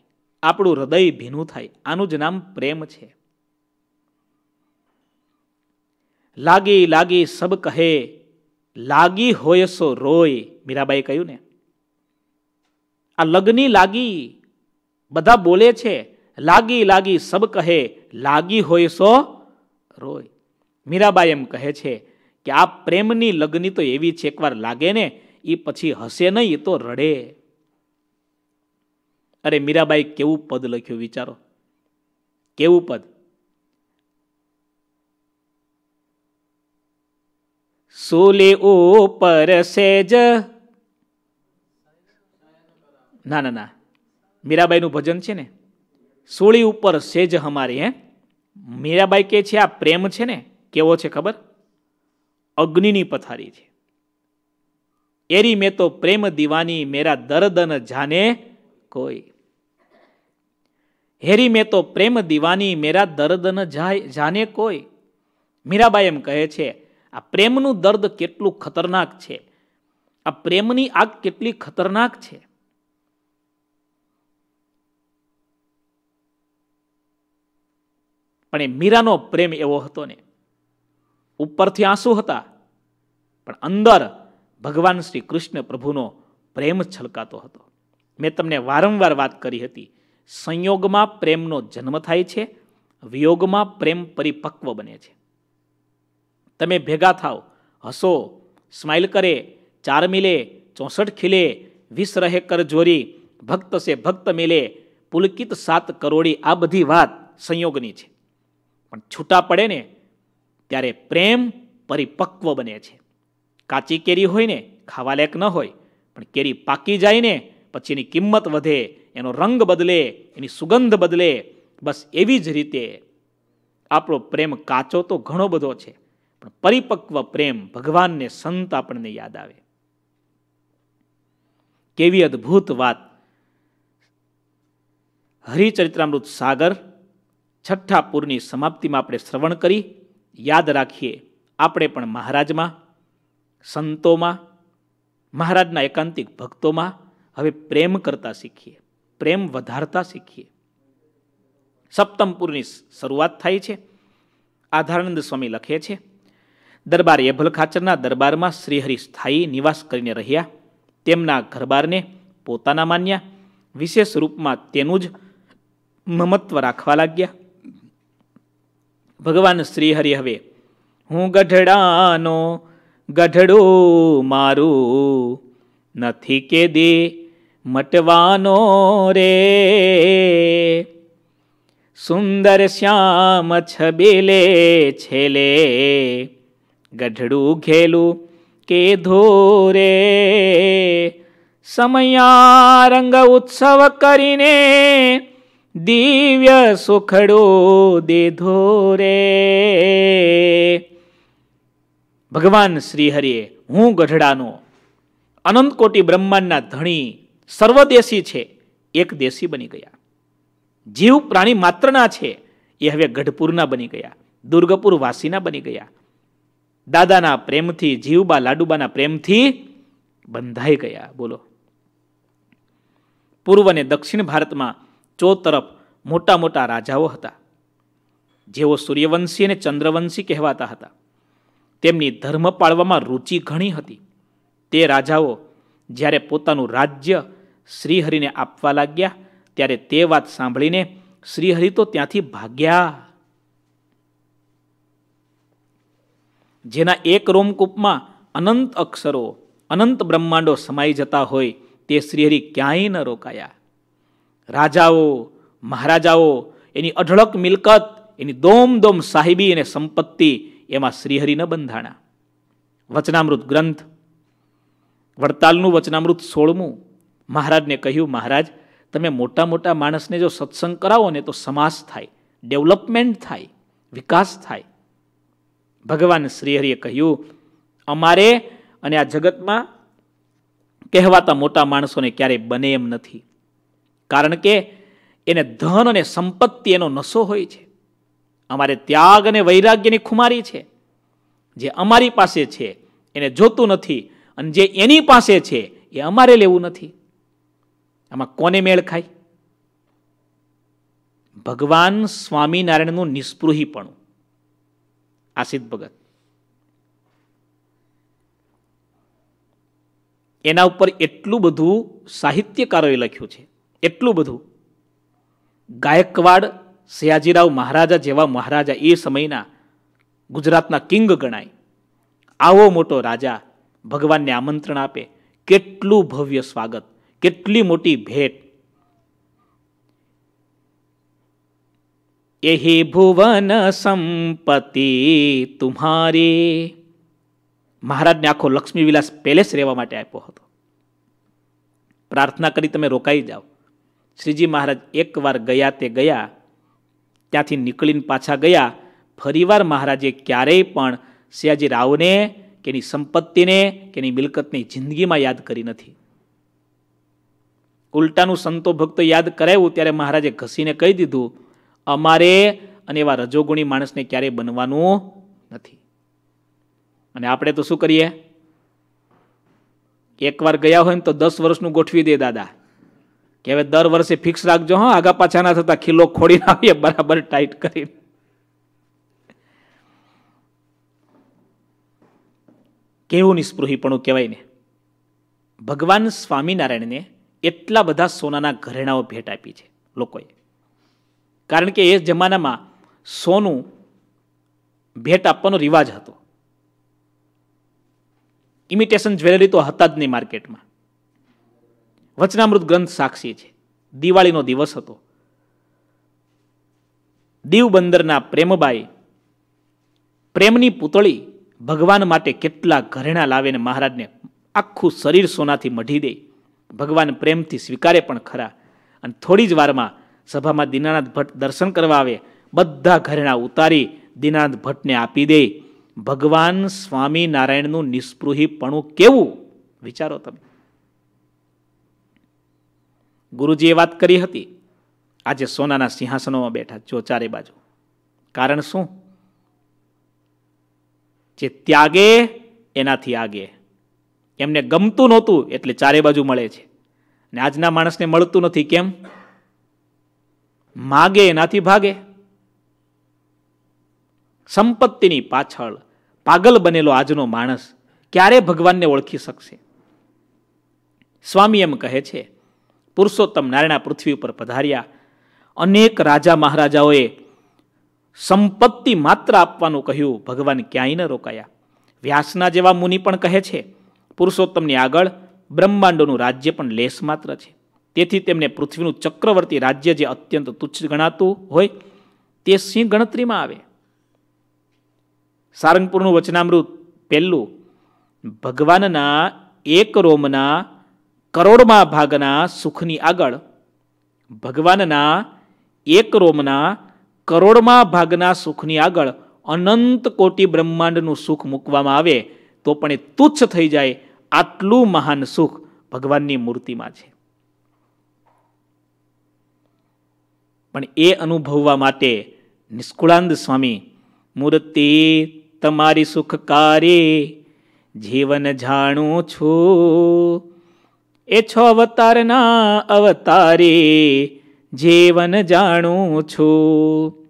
આપણું હૃદય ભીનું થાય, આનું જ નામ પ્રેમ છે. લાગી લાગી સબ કહે, લાગી હોય સો રોય મીરાબાઈ કહ્યું ને. આ લગની લાગી બધા બોલે છે લાગી લાગી સબ કહે, લાગી હોય સો રોય. મીરાબાઈ એમ કહે છે કે આ પ્રેમની લગ્ની તો એવી છે, એકવાર લાગે ને એ પછી હસે નહીં એ તો રડે. અરે મીરાબાઈ, કેવું પદ લખ્યું વિચારો. કેવું પદ? સોલે ઉપર સેજ. ના ના ના. મીરાબાઈનું ભજન છે ને? સોળી ઉપર સેજ હમારી, હે? મીરાબાઈ કે છે, આ પ્રેમ છે ને? કેવો છે ખબર? અગ્નિની પથારી છે. એરી મેં તો પ્રેમ દીવાની મેરા દર્દ ન જાને કોઈ. હેરી મેં તો પ્રેમ દીવાની મેરા દર્દ ન જાને કોઈ. મીરાબાઈ એમ કહે છે, આ પ્રેમનું દર્દ કેટલું ખતરનાક છે. આ પ્રેમની આગ કેટલી ખતરનાક છે. પણ એ મીરાનો પ્રેમ એવો હતો ને. ઉપરથી આંસુ હતા, પણ અંદર ભગવાન શ્રી કૃષ્ણ પ્રભુનો પ્રેમ છલકાતો હતો. મેં તમને વારંવાર વાત કરી હતી, સંયોગમાં પ્રેમનો જન્મ થાય છે, વિયોગમાં પ્રેમ પરિપક્વ બને છે. તમે ભેગા થાવ હસો સ્માઇલ કરે, ચાર મિલે, ચોસઠ ખીલે, વીસ રહે કર જોરી, ભક્ત સે ભક્ત મિલે, પુલકિત સાત કરોડી આ બધી વાત સંયોગની છે. પણ છૂટા પડે ને, ત્યારે પ્રેમ પરિપક્વ બને છે. કાચી કેરી હોય ને ખાવા લાયક ન હોય, પણ કેરી પાકી જાય ને, પછી એની કિંમત વધે, એનો રંગ બદલે, એની સુગંધ બદલે, બસ એવી જ રીતે આપણો પ્રેમ કાચો તો ઘણો બધો છે, પણ પરિપક્વ પ્રેમ ભગવાનને સંત આપણને યાદ આવે. કેવી અદ્ભુત વાત. હરિચરિત્રામૃત સાગર છઠ્ઠા પૂરની સમાપ્તિમાં આપણે શ્રવણ કરી. યાદ રાખીએ, આપણે પણ મહારાજમાં, સંતોમાં, મહારાજના એકાંતિક ભક્તોમાં હવે પ્રેમ કરતા શીખીએ, પ્રેમ વધારતા શીખીએ. સપ્તમપુરની શરૂઆત થાય છે. આધારાનંદ સ્વામી લખે છે, દરબાર એભલ ખાચરના દરબારમાં શ્રીહરિ સ્થાયી નિવાસ કરીને રહ્યા. તેમના ઘરબારને પોતાના માન્યા. વિશેષ રૂપમાં તેનું જ મમત્વ રાખવા લાગ્યા. ભગવાન શ્રીહરિ હવે. હું ગઢડાનો ગઢડું મારું. નથી કે દે મટવાનો રે. સુંદર શ્યામ છબેલે છેલે. ગઢડું ઘેલું કે ધોરે. સમયા રંગ ઉત્સવ કરીને દિવ્ય સુખડો દેધો રે. ભગવાન શ્રીહરિએ, હું ગઢડાનો અનંત કોટી બ્રહ્માંડના ધણી, સર્વદેશી છે, એક દેશી બની ગયા. જીવ પ્રાણી માત્રના છે, એ હવે ગઢપુરના બની ગયા, દુર્ગપુર વાસીના બની ગયા. દાદાના પ્રેમથી, જીવબા લાડુબાના પ્રેમથી બંધાઈ ગયા, બોલો. પૂર્વ અને દક્ષિણ ભારતમાં ચો તરફ મોટા મોટા રાજાઓ હતા, જેઓ સૂર્યવંશી અને ચંદ્રવંશી કહેવાતા હતા. તેમની ધર્મ પાળવામાં રુચિ ઘણી હતી. તે રાજાઓ જ્યારે પોતાનું રાજ્ય શ્રીહરિને આપવા લાગ્યા, ત્યારે તે વાત સાંભળીને શ્રીહરિ તો ત્યાંથી ભાગ્યા. જેના એક રોમકૂપમાં અનંત અક્ષરો, અનંત બ્રહ્માંડો સમાઈ જતા હોય, તે શ્રીહરિ ક્યાંય ન રોકાયા. રાજાઓ, મહારાજાઓ, એની અઢળક મિલકત, એની દોમ દોમ સાહિબી અને સંપત્તિ એમાં શ્રીહરિ ન બંધાણા. વચનામૃત ગ્રંથ. વડતાલનું વચનામૃત સોળમું. મહારાજને કહ્યું, મહારાજ, તમે મોટા મોટા માણસને જો સત્સંગ કરાવો ને તો સમાસ થાય, ડેવલપમેન્ટ થાય, વિકાસ થાય. ભગવાન શ્રીહરિએ કહ્યું, અમારે અને આ જગતમાં કહેવાતા મોટા માણસોને ક્યારેય બને એમ નથી. કારણ કે એને ધન અને સંપત્તિ એનો નશો હોય છે. અમારે ત્યાગ અને વૈરાગ્યની ખુમારી છે. જે અમારી પાસે છે, એને જોતું નથી અને જે એની પાસે છે, એ અમારે લેવું નથી. આમાં કોને મેળ ખાય? ભગવાન સ્વામિનારાયણનું નિસ્પૃહીપણું. આસિદ ભગત. એના ઉપર એટલું બધું સાહિત્યકારોએ લખ્યું છે. એટલું બધું. ગાયકવાડ સયાજીરાવ મહારાજા જેવા મહારાજા એ સમયના ગુજરાતના કિંગ ગણાય. આવો મોટો રાજા ભગવાનને આમંત્રણ આપે. કેટલું ભવ્ય સ્વાગત, કેટલી મોટી ભેટ. એહી ભુવન સંપતિ તુમ્હારી. મહારાજને આખો લક્ષ્મી વિલાસ પેલેસ રહેવા માટે આપ્યો હતો. પ્રાર્થના કરી તમે રોકાઈ જાઓ. શ્રીજી મહારાજ એકવાર ગયા તે ગયા, ત્યાંથી નીકળીને પાછા ગયા. ફરીવાર મહારાજે ક્યારેય પણ સયાજી રાવને કે એની સંપત્તિને કે એની મિલકતની જિંદગીમાં યાદ કરી નથી. ઉલટાનું સંતો ભક્તો યાદ કરાવ્યું ત્યારે મહારાજે ઘસીને કહી દીધું, અમારે અને એવા રજોગુણી માણસને ક્યારેય બનવાનું નથી. અને આપણે તો શું કરીએ? એકવાર ગયા હોય ને તો દસ વર્ષનું ગોઠવી દે દાદા. કે હવે દર વર્ષે ફિક્સ રાખજો, હા, આગા પાછા ના થતા ખીલો ખોડીને આવીએ બરાબર ટાઈટ કરીને. કેવું નિસ્પૃહીપણું કહેવાય ને? ભગવાન સ્વામિનારાયણને એટલા બધા સોનાના ઘરેણાઓ ભેટ આપી છે લોકોએ. કારણ કે એ જમાનામાં સોનું ભેટ આપવાનો રિવાજ હતો. ઇમિટેશન જ્વેલરી તો હતા જ નહીં માર્કેટમાં વચનામૃત ગ્રંથ સાક્ષી છે. દિવાળીનો દિવસ હતો. દીવ બંદરના પ્રેમબાઈ, પ્રેમની પૂતળી ભગવાન માટે કેટલા ઘરેણા લાવીને મહારાજને આખું શરીર સોનાથી મઢી દે. ભગવાન પ્રેમથી સ્વીકારે પણ ખરા. અને થોડી જ વારમાં સભામાં દીનાનાથ ભટ્ટ દર્શન કરવા આવે. બધા ઘરેણા ઉતારી દીનાનાથ ભટ્ટને આપી દે. ભગવાન સ્વામિનારાયણનું નિસ્પૃહીપણું કેવું? વિચારો તમે. ગુરુજીએ વાત કરી હતી, આજે સોનાના સિંહાસનોમાં બેઠા જો ચારે બાજુ. કારણ શું? જે ત્યાગે, એનાથી આગે. એમને ગમતું નહોતું, એટલે ચારે બાજુ મળે છે. ને આજના માણસને મળતું નથી, કેમ? માગે, એનાથી ભાગે. સંપત્તિની પાછળ પાગલ બનેલો આજનો માણસ ક્યારે ભગવાનને ઓળખી શકશે? સ્વામી એમ કહે છે પુરુષોત્તમ નારાયણા પૃથ્વી ઉપર પધાર્યા. અનેક રાજા મહારાજાઓએ સંપત્તિ માત્ર આપવાનું કહ્યું, ભગવાન ક્યાંય ન રોકાયા. વ્યાસના જેવા મુનિ પણ કહે છે, પુરુષોત્તમની આગળ બ્રહ્માંડોનું રાજ્ય પણ લેસ માત્ર છે. તેથી તેમને પૃથ્વીનું ચક્રવર્તી રાજ્ય જે અત્યંત તુચ્છ ગણાતું હોય, તે સિંહ ગણતરીમાં આવે. સારંગપુરનું વચનામૃત પહેલું, ભગવાનના એક રોમના કરોડમાં ભાગના સુખની આગળ ભગવાનના એક રોમના કરોડમાં ભાગના સુખની આગળ અનંત કોટી બ્રહ્માંડનું સુખ મૂકવામાં આવે તો પણ એ તુચ્છ થઈ જાય આટલું મહાન સુખ ભગવાનની મૂર્તિમાં છે. પણ એ અનુભવવા માટે નિષ્કુળાનંદ સ્વામી, મૂર્તિ તમારી સુખકારી, જીવન જાણું છું. એ છો અવતારના અવતારી, જીવન જાણું છું.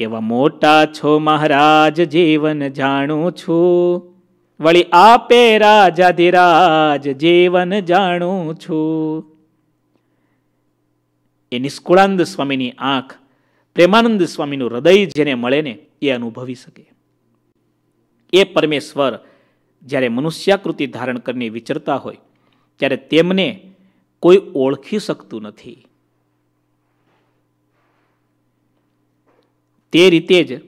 એવા મોટા છો મહારાજ, જીવન જાણું છું. વળી આપે રાજાધિરાજ જીવન જાણું છું. એ નિષ્કુળાનંદ સ્વામીની આંખ, પ્રેમાનંદ સ્વામીનું હૃદય જેને મળે ને એ અનુભવી શકે. એ પરમેશ્વર જ્યારે મનુષ્યાકૃતિ ધારણ કરીને વિચરતા હોય ત્યારે તેમને કોઈ ઓળખી શકતું નથી. તે રીતે જ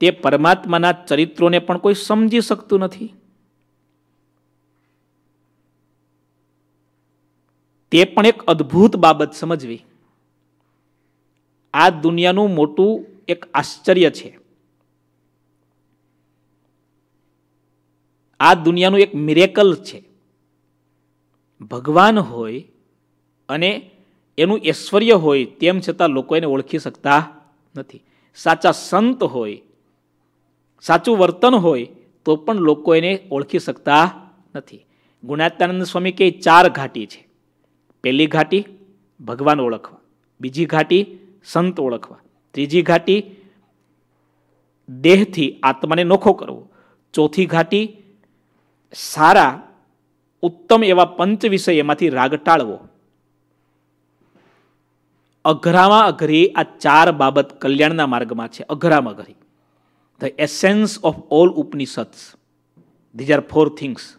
તે પરમાત્માના ચરિત્રોને પણ કોઈ સમજી શકતું નથી. તે પણ એક અદ્ભુત બાબત સમજવી. આ દુનિયાનું મોટું એક આશ્ચર્ય છે. આ દુનિયાનું એક મિરેકલ છે. ભગવાન હોય અને એનું ઐશ્વર્ય હોય તેમ છતાં લોકો એને ઓળખી શકતા નથી. સાચા સંત હોય, સાચું વર્તન હોય તો પણ લોકો એને ઓળખી શકતા નથી. ગુણાત્યાનંદ સ્વામી કે ચાર ઘાટી છે. પહેલી ઘાટી, ભગવાન ઓળખવા. બીજી ઘાટી, સંત ઓળખવા. ત્રીજી ઘાટી, દેહથી આત્માને નોખો કરવો. ચોથી ઘાટી, સારા ઉત્તમ એવા પંચ વિષય એમાંથી રાગ ટાળવો. અઘરામાં અઘરી આ ચાર બાબત કલ્યાણના માર્ગમાં છે. અઘરામાં અઘરી. The essence of all Upanishads these are four things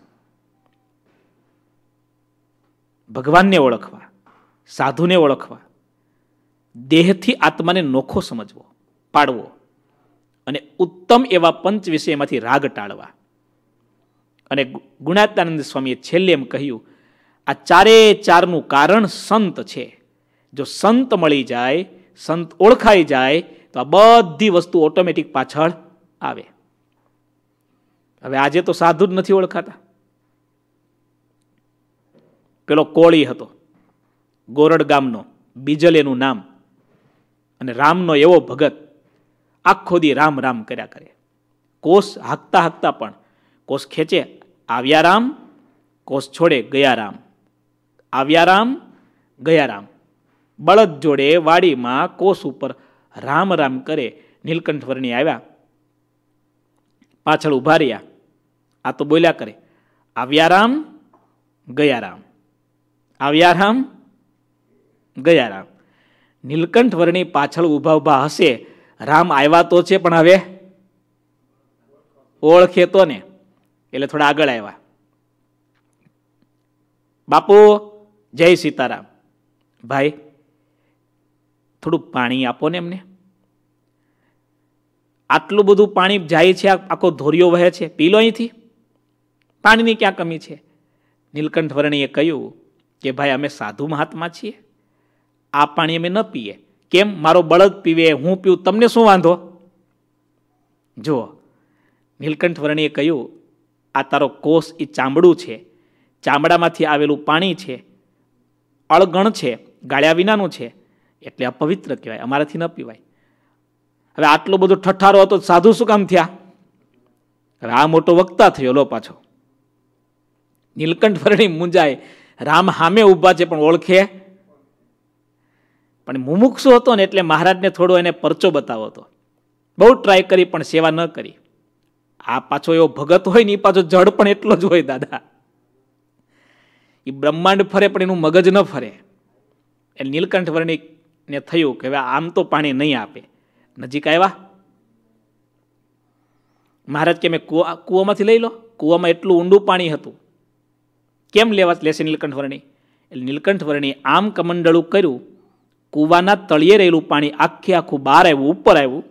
ભગવાનને ઓળખવા, સાધુને ઓળખવા, દેહથી આત્માને નોખો સમજવો, પાડવો અને ઉત્તમ એવા પંચ વિષયમાંથી રાગ ટાળવા. અને ગુણાત્યાનંદ સ્વામીએ છેલ્લે એમ કહ્યું, આ ચારે ચારનું કારણ સંત છે. જો સંત મળી જાય, સંત ઓળખાઈ જાય, તો આ બધી વસ્તુ ઓટોમેટિક પાછળ આવે. હવે આજે તો સાધુ જ નથી ઓળખાતા. પેલો કોળી હતો, ગોરડ ગામનો બીજલ એનું નામ, અને રામનો એવો ભગત, આખો દી રામ રામ કર્યા કરે. કોષ હાંકતા હાંકતા પણ, કોષ ખેંચે આવ્યા રામ કોષ છોડે ગયા રામ આવ્યા રામ ગયા રામ બળદ જોડે વાડીમાં કોષ ઉપર રામ રામ કરે નીલકંઠ વર્ણી આવ્યા. પાછળ ઊભા રહ્યા. આ તો બોલ્યા કરે આવ્યા રામ ગયા રામ આવ્યા રામ ગયા રામ નીલકંઠ પાછળ ઊભા ઊભા હશે. રામ આવ્યા તો છે પણ હવે ઓળખે તો ને. એટલે થોડા આગળ આવ્યા. બાપુ, જય સીતારામ. ભાઈ થોડું પાણી આપો ને એમને. આટલું બધું પાણી જાય છે આખો ધોરિયો વહે છે. પી લો અહીંથી. પાણીની ક્યાં કમી છે? નીલકંઠ વર્ણીએ કહ્યું કે, ભાઈ, અમે સાધુ મહાત્મા છીએ. આ પાણી અમે ન પીએ. કેમ? મારો બળદ પીવે, હું પીવું તમને શું વાંધો? જુઓ, નીલકંઠ વર્ણીએ કહ્યું આ તારો કોષ એ ચામડું છે. ચામડામાંથી આવેલું પાણી છે. અળગણ છે. ગાળ્યા વિનાનું છે. એટલે અપવિત્ર કહેવાય. અમારાથી ન પીવાય. હવે આટલો બધો ઠઠ્ઠારો હતો સાધુ શું કામ થયા? હવે આ મોટો વક્તા થયો લો પાછો. નીલકંઠ વર્ણી મુંજાય. રામ હામે ઊભા છે પણ ઓળખે. પણ મુમુક્ષુ હતો ને એટલે મહારાજને થોડો એને પરચો બતાવો હતો બહુ ટ્રાય કરી પણ સેવા ન કરી. આ પાછો એવો ભગત હોય ને એ પાછો જડ પણ એટલો જ હોય દાદા. એ બ્રહ્માંડ ફરે પણ એનું મગજ ન ફરે. એટલે નીલકંઠ વર્ણિકને થયું કે હવે આમ તો પાણી નહીં આપે. નજીક આવ્યા? મહારાજ કે મેં કુવા, કૂવામાંથી લઈ લો. કૂવામાં એટલું ઊંડું પાણી હતું. કેમ લેવા લેશે નીલકંઠ વર્ણી? એટલે નીલકંઠ વર્ણી આમ કમંડળું કર્યું. કૂવાના તળિયે રહેલું પાણી આખે આખું બહાર આવ્યું, ઉપર આવ્યું.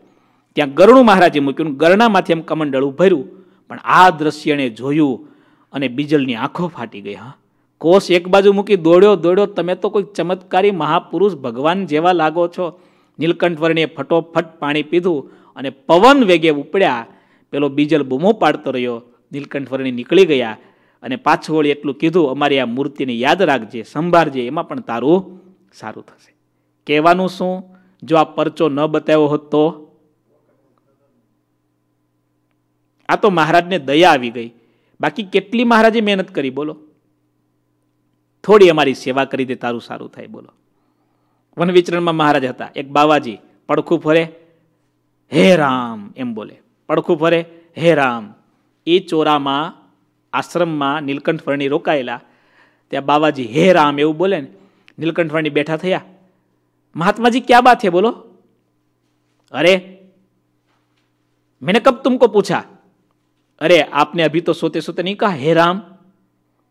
ત્યાં ગરણું મહારાજે મૂક્યું, ગરણામાંથી એમ કમંડળું ભર્યું પણ આ દ્રશ્યને જોયું અને બીજલની આંખો ફાટી ગઈ, હા. કોષ એક બાજુ મૂકી દોડ્યો દોડ્યો, તમે તો કોઈ ચમત્કારી મહાપુરુષ ભગવાન જેવા લાગો છો. નીલકંઠ વર્ણીએ ફટોફટ પાણી પીધું અને પવન વેગે ઉપડ્યા. પેલો બીજલ બૂમો પાડતો રહ્યો. નીલકંઠ વર્ણી નીકળી ગયા અને પાછું વળી એટલું કીધું, અમારી આ મૂર્તિને યાદ રાખજે, સંભાળજે, એમાં પણ તારું સારું થશે. કહેવાનું શું? જો આ પરચો ન બતાવ્યો હોત તો? આ તો મહારાજને દયા આવી ગઈ. બાકી કેટલી મહારાજે મહેનત કરી, બોલો? થોડી અમારી સેવા કરી દે, તારું સારું થાય, બોલો. વન વિચરણમાં મહારાજ હતા. એક બાવાજી, પડખું ફરે, હે રામ, એમ બોલે. પડખું ફરે, હે રામ. એ ચોરામાં, આશ્રમમાં નીલકંઠફર્ણી રોકાયેલા. ત્યાં બાવાજી, હે રામ, એવું બોલે ને નિલકંઠફર્ણી બેઠા થયા. મહાત્માજી, ક્યાં બાત છે બોલો. અરે, મેને કબ તુમકો પૂછા? अरे आपने अभी तो सोते सोते नहीं कहा हे राम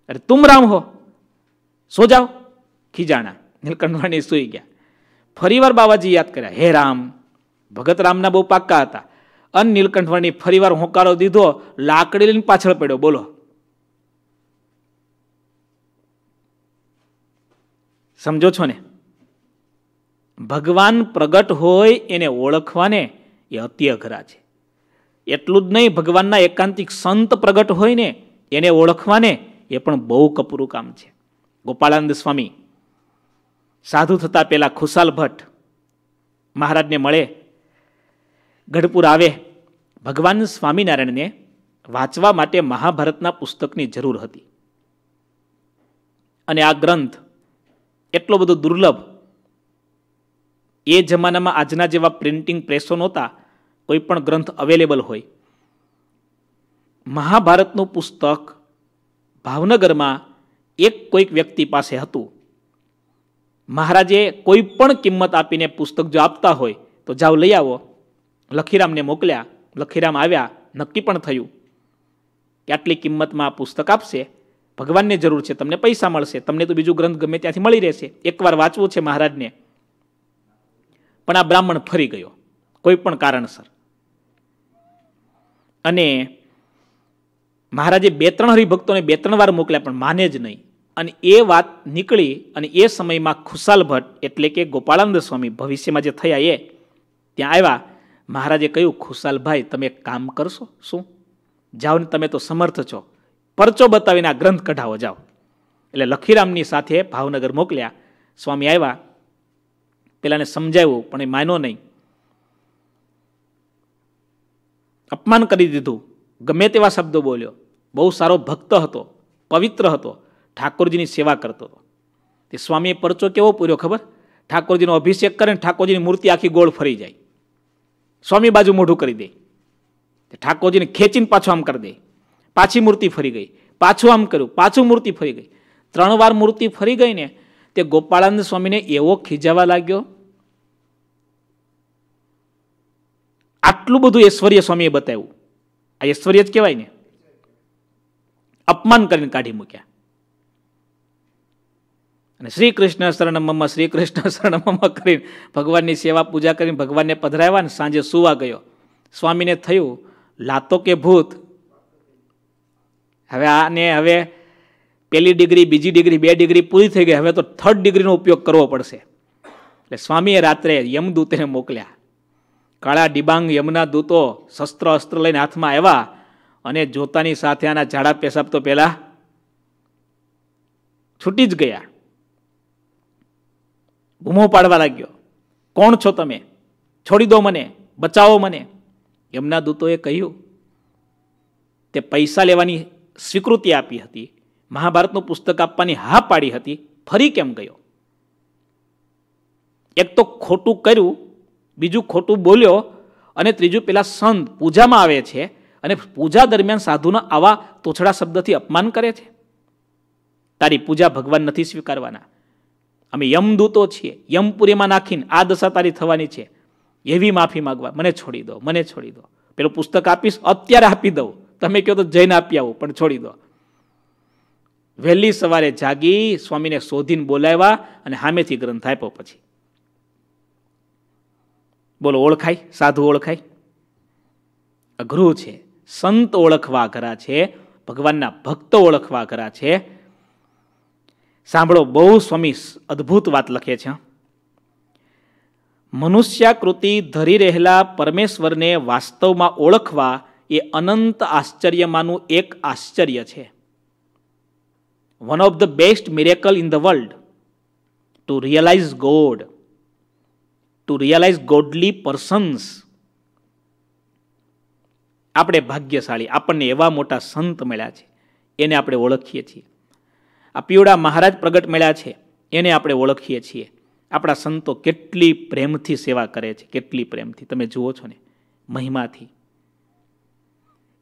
अरे तुम राम हो सो जाओ ખીજાણા નીલકંઠવાણી સુઈ ગયા ફરીવાર બાબાજી યાદ કર્યા હે રામ ભગત રામના બહુ પાક્કા હતા અન નીલકંઠવાણી ફરીવાર હોંકારો દીધો લાકડી લઈને પાછળ પડ્યો બોલો સમજો છો ને ભગવાન પ્રગટ હોય એને ઓળખવાને એ અતિ અઘરા છે એટલું જ નહીં, ભગવાનના એકાંતિક સંત પ્રગટ હોય ને એને ઓળખવાને એ પણ બહુ કપરું કામ છે. ગોપાળાનંદ સ્વામી, સાધુ થતા પહેલા ખુશાલ ભટ્ટ મહારાજને મળે, ગઢપુર આવે, ભગવાન સ્વામિનારાયણને વાંચવા માટે મહાભારતના પુસ્તકની જરૂર હતી. અને આ ગ્રંથ એટલો બધો દુર્લભ, એ જમાનામાં આજના જેવા પ્રિન્ટિંગ પ્રેસો નહોતા કોઈ પણ ગ્રંથ અવેલેબલ હોય. મહાભારતનું પુસ્તક ભાવનગરમાં એક કોઈક વ્યક્તિ પાસે હતું. મહારાજે કોઈ પણ કિંમત આપીને પુસ્તક જો આપતા હોય, તો જાવ લઈ આવો. લખીરામને મોકલ્યા. લખીરામ આવ્યા. નક્કી પણ થયું. કે આટલી કિંમતમાં આ પુસ્તક આપશે. ભગવાનને જરૂર છે, તમને પૈસા મળશે. તમને તો બીજું ગ્રંથ ગમે ત્યાંથી મળી રહેશે. એકવાર વાંચવું છે મહારાજને. પણ આ બ્રાહ્મણ ફરી ગયો. કોઈ પણ કારણસર. અને મહારાજે બે ત્રણ હરિભક્તોને બે ત્રણ વાર મોકલ્યા, પણ માને જ નહીં. અને એ વાત નીકળી અને એ સમયમાં ખુશાલ ભટ્ટ, એટલે કે ગોપાળાનંદ સ્વામી, ભવિષ્યમાં જે થયા એ, ત્યાં આવ્યા. મહારાજે કહ્યું ખુશાલભાઈ તમે કામ કરશો. શું? જાઓ ને તમે તો સમર્થ છો. પરચો બતાવીને આ ગ્રંથ કઢાવો, જાઓ. એટલે લખીરામની સાથે ભાવનગર મોકલ્યા. સ્વામી આવ્યા. પેલાને સમજાવ્યું, પણ એ માન્યો નહીં. અપમાન કરી દીધું. ગમે તેવા શબ્દો બોલ્યો. બહુ સારો ભક્ત હતો, પવિત્ર હતો, ઠાકોરજીની સેવા કરતો હતો. તે સ્વામીએ પરચો કેવો પૂર્યો ખબર? ઠાકોરજીનો અભિષેક કરે ને ઠાકોરજીની મૂર્તિ આખી ગોળ ફરી જાય. સ્વામી બાજુ મોઢું કરી દે. ઠાકોરજીને ખેંચીને પાછું આમ કરી દે. પાછી મૂર્તિ ફરી ગઈ. પાછું આમ કર્યું. પાછું મૂર્તિ ફરી ગઈ. ત્રણ વાર મૂર્તિ ફરી ગઈ ને તે ગોપાળાનંદ સ્વામીને એવો ખીજાવા લાગ્યો. આટલું બધું ઐશ્વર્ય સ્વામીએ બતાવ્યું. આ ઐશ્વર્ય જ કહેવાય ને. અપમાન કરીને કાઢી મૂક્યા. અને શ્રી કૃષ્ણ શરણમમાં શ્રી કૃષ્ણ શરણ કરીને ભગવાનની સેવા પૂજા કરીને ભગવાનને પધરાવ્યા ને સાંજે સુવા ગયો. સ્વામીને થયું, લાતો કે ભૂત? હવે આને હવે પહેલી ડિગ્રી, બીજી ડિગ્રી, બે ડિગ્રી પૂરી થઈ ગઈ. હવે તો થર્ડ ડિગ્રીનો ઉપયોગ કરવો પડશે. એટલે સ્વામીએ રાત્રે યમદૂતને મોકલ્યા. કાળા ડિબાંગ યમુના દૂતો શસ્ત્ર અસ્ત્ર લઈને હાથમાં આવ્યા અને જોતાની સાથે આના ઝાડા પેશાબ તો પહેલા છૂટી જ ગયા. બૂમો પાડવા લાગ્યો. કોણ છો તમે? છોડી દો મને, બચાવો મને. એમના દૂતોએ કહ્યું, તે પૈસા લેવાની સ્વીકૃતિ આપી હતી. મહાભારતનું પુસ્તક આપવાની હા પાડી હતી. ફરી કેમ ગયો? એક તો ખોટું કર્યું બીજું ખોટું બોલ્યો અને ત્રીજું પેલા સંત પૂજામાં આવે છે અને પૂજા દરમિયાન સાધુના આવા તોછડા શબ્દથી અપમાન કરે છે. તારી પૂજા ભગવાન નથી સ્વીકારવાના. અમે યમદૂતો છીએ. યમપુરીમાં નાખીને આ દશા તારી થવાની છે. એવી માફી માગવા. મને છોડી દો, મને છોડી દો. પેલું પુસ્તક આપીશ, અત્યારે આપી દઉં. તમે કહો તો જઈને આપી આવું, પણ છોડી દો. વહેલી સવારે જાગી, સ્વામીને શોધીને બોલાવ્યા અને સામેથી ગ્રંથ આપ્યો પછી. બોલો, ઓળખાય? સાધુ ઓળખાય? અઘરું છે. સંત ઓળખવા ઘરા છે. ભગવાનના ભક્ત ઓળખવા ઘરા છે. સાંભળો, બહુ સ્વામી અદ્ભુત વાત લખે છે મનુષ્યાકૃતિ ધરી રહેલા પરમેશ્વરને વાસ્તવમાં ઓળખવા એ અનંત આશ્ચર્યમાંનું એક આશ્ચર્ય છે. One of the best miracle in the world to realise God to realise godly persons આપણે ભાગ્યશાળી, આપણને એવા મોટા સંત મળ્યા છે, એને આપણે ઓળખીએ છીએ. આ પીવડા મહારાજ પ્રગટ મળ્યા છે, એને આપણે ઓળખીએ છીએ. આપણા સંતો કેટલી પ્રેમથી સેવા કરે છે, કેટલી પ્રેમથી. તમે જુઓ છો ને, મહિમાથી.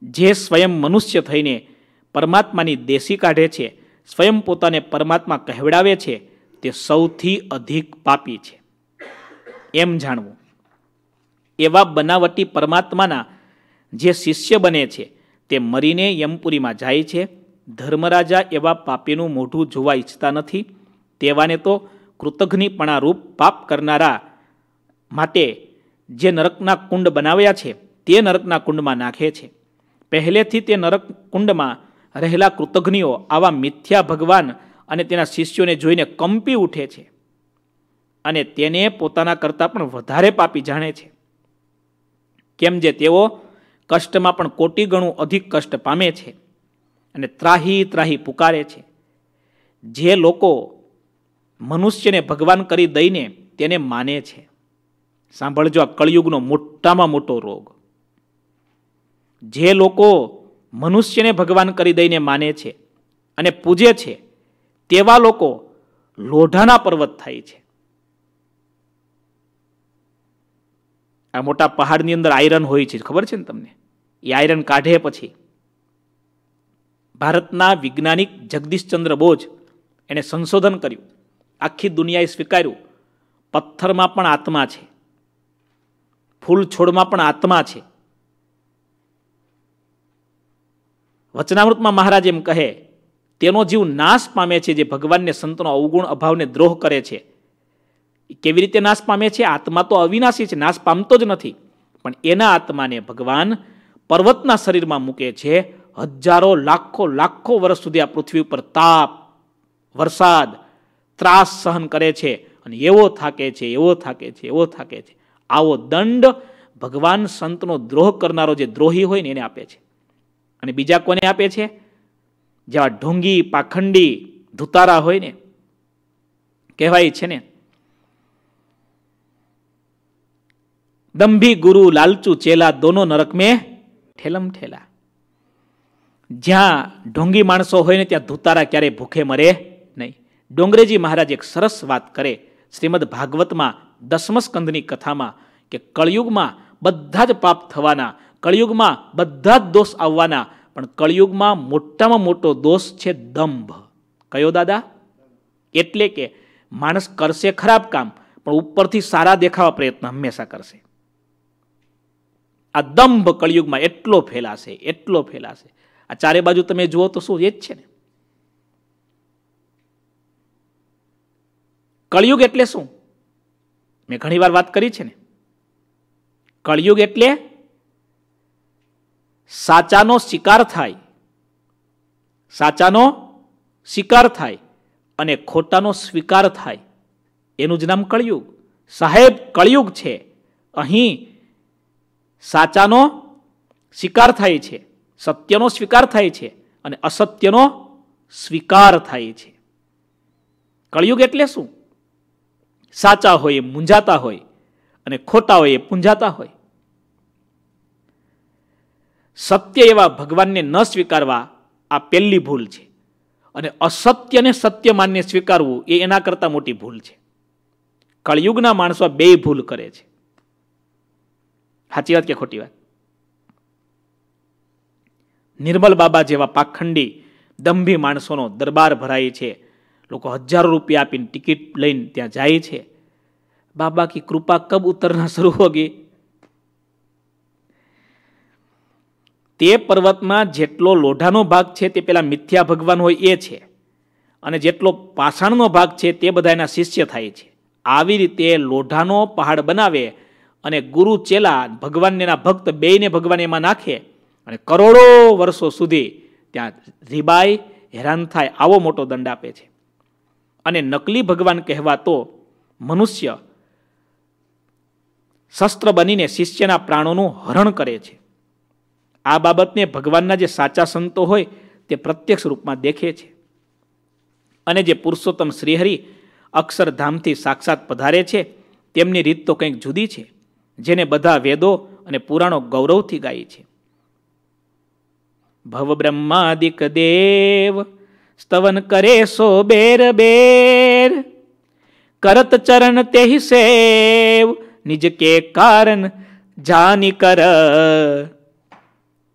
જે સ્વયં મનુષ્ય થઈને પરમાત્માની દેશી કાઢે છે, સ્વયં પોતાને પરમાત્મા કહેવડાવે છે, તે સૌથી અધિક પાપી છે. એમ જાણવું. એવા બનાવટી પરમાત્માના જે શિષ્ય બને છે, તે મરીને યમપુરીમાં જાય છે, ધર્મરાજા એવા પાપીનું મોઢું જોવા ઈચ્છતા નથી, તેવાને તો કૃતજ્ઞપણા રૂપ પાપ કરનારા માટે જે નરકના કુંડ બનાવ્યા છે, તે નરકના કુંડમાં નાખે છે. પહેલેથી તે નરક કુંડમાં રહેલા કૃતજ્ઞીઓ આવા મિથ્યા ભગવાન અને તેના શિષ્યોને જોઈને કંપી ઉઠે છે. અને તેને પોતાના કરતાં પણ વધારે પાપી જાણે છે. કેમ જે તેઓ કષ્ટમાં પણ કોટી ગણું અધિક કષ્ટ પામે છે અને ત્રાહી ત્રાહી પુકારે છે. જે લોકો મનુષ્યને ભગવાન કરી દઈને તેને માને છે. સાંભળજો આ કળિયુગનો મોટામાં મોટો રોગ. જે લોકો મનુષ્યને ભગવાન કરી દઈને માને છે અને પૂજે છે, તેવા લોકો લોઢાના પર્વત થાય છે. આ મોટા પહાડની અંદર આયરન હોય છે, ખબર છે ને તમને? એ આયરન કાઢે પછી ભારતના વૈજ્ઞાનિક જગદીશચંદ્ર બોઝ એણે સંશોધન કર્યું. આખી દુનિયાએ સ્વીકાર્યું, પથ્થરમાં પણ આત્મા છે. ફૂલ છોડમાં પણ આત્મા છે. વચનામૃતમાં મહારાજ એમ કહે, તેનો જીવ નાશ પામે છે જે ભગવાનને સંતનો અવગુણ અભાવને દ્રોહ કરે છે. કેવી રીતે નાશ પામે છે? આત્મા તો અવિનાશી છે, નાશ પામતો જ નથી. પણ એના આત્માને ભગવાન પર્વતના શરીરમાં મૂકે છે. હજારો, લાખો લાખો વર્ષ સુધી આ પૃથ્વી ઉપર તાપ, વરસાદ, ત્રાસ સહન કરે છે અને એવો થાકે છે, એવો થાકે છે, એવો થાકે છે. આવો દંડ ભગવાન સંતનો દ્રોહ કરનારો જે દ્રોહી હોય ને એને આપે છે. અને બીજા કોને આપે છે? જેવા ઢોંગી, પાખંડી, ધુતારા હોય ને, કહેવાય છે ને દંભી ગુરુ લાલચુ ચેલા દોનો નરક મેં ઠેલમ ઠેલા. જ્યાં ઢોંગી માણસો હોય ને ત્યાં ધૂતારા ક્યારેય ભૂખે મરે નહીં. ડોંગરેજી મહારાજ એક સરસ વાત કરે શ્રીમદ ભાગવતમાં દસમ સ્કંદની કથામાં કે કળિયુગમાં બધા જ પાપ થવાના, કળિયુગમાં બધા જ દોષ આવવાના, પણ કળિયુગમાં મોટામાં મોટો દોષ છે દંભ. કયો દાદા? એટલે કે માણસ કરશે ખરાબ કામ, પણ ઉપરથી સારા દેખાવા પ્રયત્ન હંમેશા કરશે. આ દંભ કળિયુગમાં એટલો ફેલાશે એટલો ફેલાશે. આ ચારે બાજુ તમે જુઓ તો શું એ જ છે ને? કળિયુગ એટલે શું? મેં ઘણી વાર વાત કરી છે ને. કળિયુગ એટલે સાચાનો શિકાર થાય. સાચાનો શિકાર થાય અને ખોટાનો સ્વીકાર થાય. એનું જ નામ કળિયુગ. સાહેબ, કળિયુગ છે. અહીં સાચાનો શિકાર થાય છે, સત્યનો સ્વીકાર થાય છે અને અસત્યનો સ્વીકાર થાય છે. કળિયુગ એટલે શું? સાચા હોય એ મૂંઝાતા હોય અને ખોટા હોય એ પૂંજાતા હોય. સત્ય એવા ભગવાનને ન સ્વીકારવા આ પહેલી ભૂલ છે અને અસત્યને સત્ય માન્ય સ્વીકારવું એ એના કરતાં મોટી ભૂલ છે. કળિયુગના માણસો બે ભૂલ કરે છે. સાચી વાત કે ખોટી વાત? નિર્મલ બાબા જેવા પાખંડી, દંભી માણસોનો દરબાર ભરાય છે. લોકો હજારો રૂપિયા આપીને ટિકિટ લઈને ત્યાં જાય છે. બાબા કી કૃપા કબ ઉતરના શરૂ હોગી? તે પર્વતમાં જેટલો લોઢાનો ભાગ છે તે પેલા મિથ્યા ભગવાન હોય એ છે. અને જેટલો પાષાણનો ભાગ છે તે બધા એના શિષ્ય થાય છે. આવી રીતે લોઢાનો પહાડ બનાવે અને ગુરુ ચેલા ભગવાનના ભક્ત બેયને ભગવાન એમાં નાખે અને કરોડો વર્ષો સુધી ત્યાં રીબાઈ હેરાન થાય, આવો મોટો દંડ આપે છે. અને નકલી ભગવાન કહેવાતો મનુષ્ય શસ્ત્ર બનીને શિષ્યના પ્રાણોનું હરણ કરે છે. આ બાબતને ભગવાનના જે સાચા સંતો હોય તે પ્રત્યક્ષ રૂપમાં દેખે છે. અને જે પુરુષોત્તમ શ્રીહરિ અક્ષરધામથી સાક્ષાત પધારે છે, તેમની રીત તો કંઈક જુદી છે. જેને બધા વેદો અને પુરાણો ગૌરવથી ગાય છે. ભવ બ્રહ્માદિક દેવ, સ્તવન કરે સો બેર બેર. કરત ચરણ તેહી સેવ, નિજ કે કારણ જાની કર.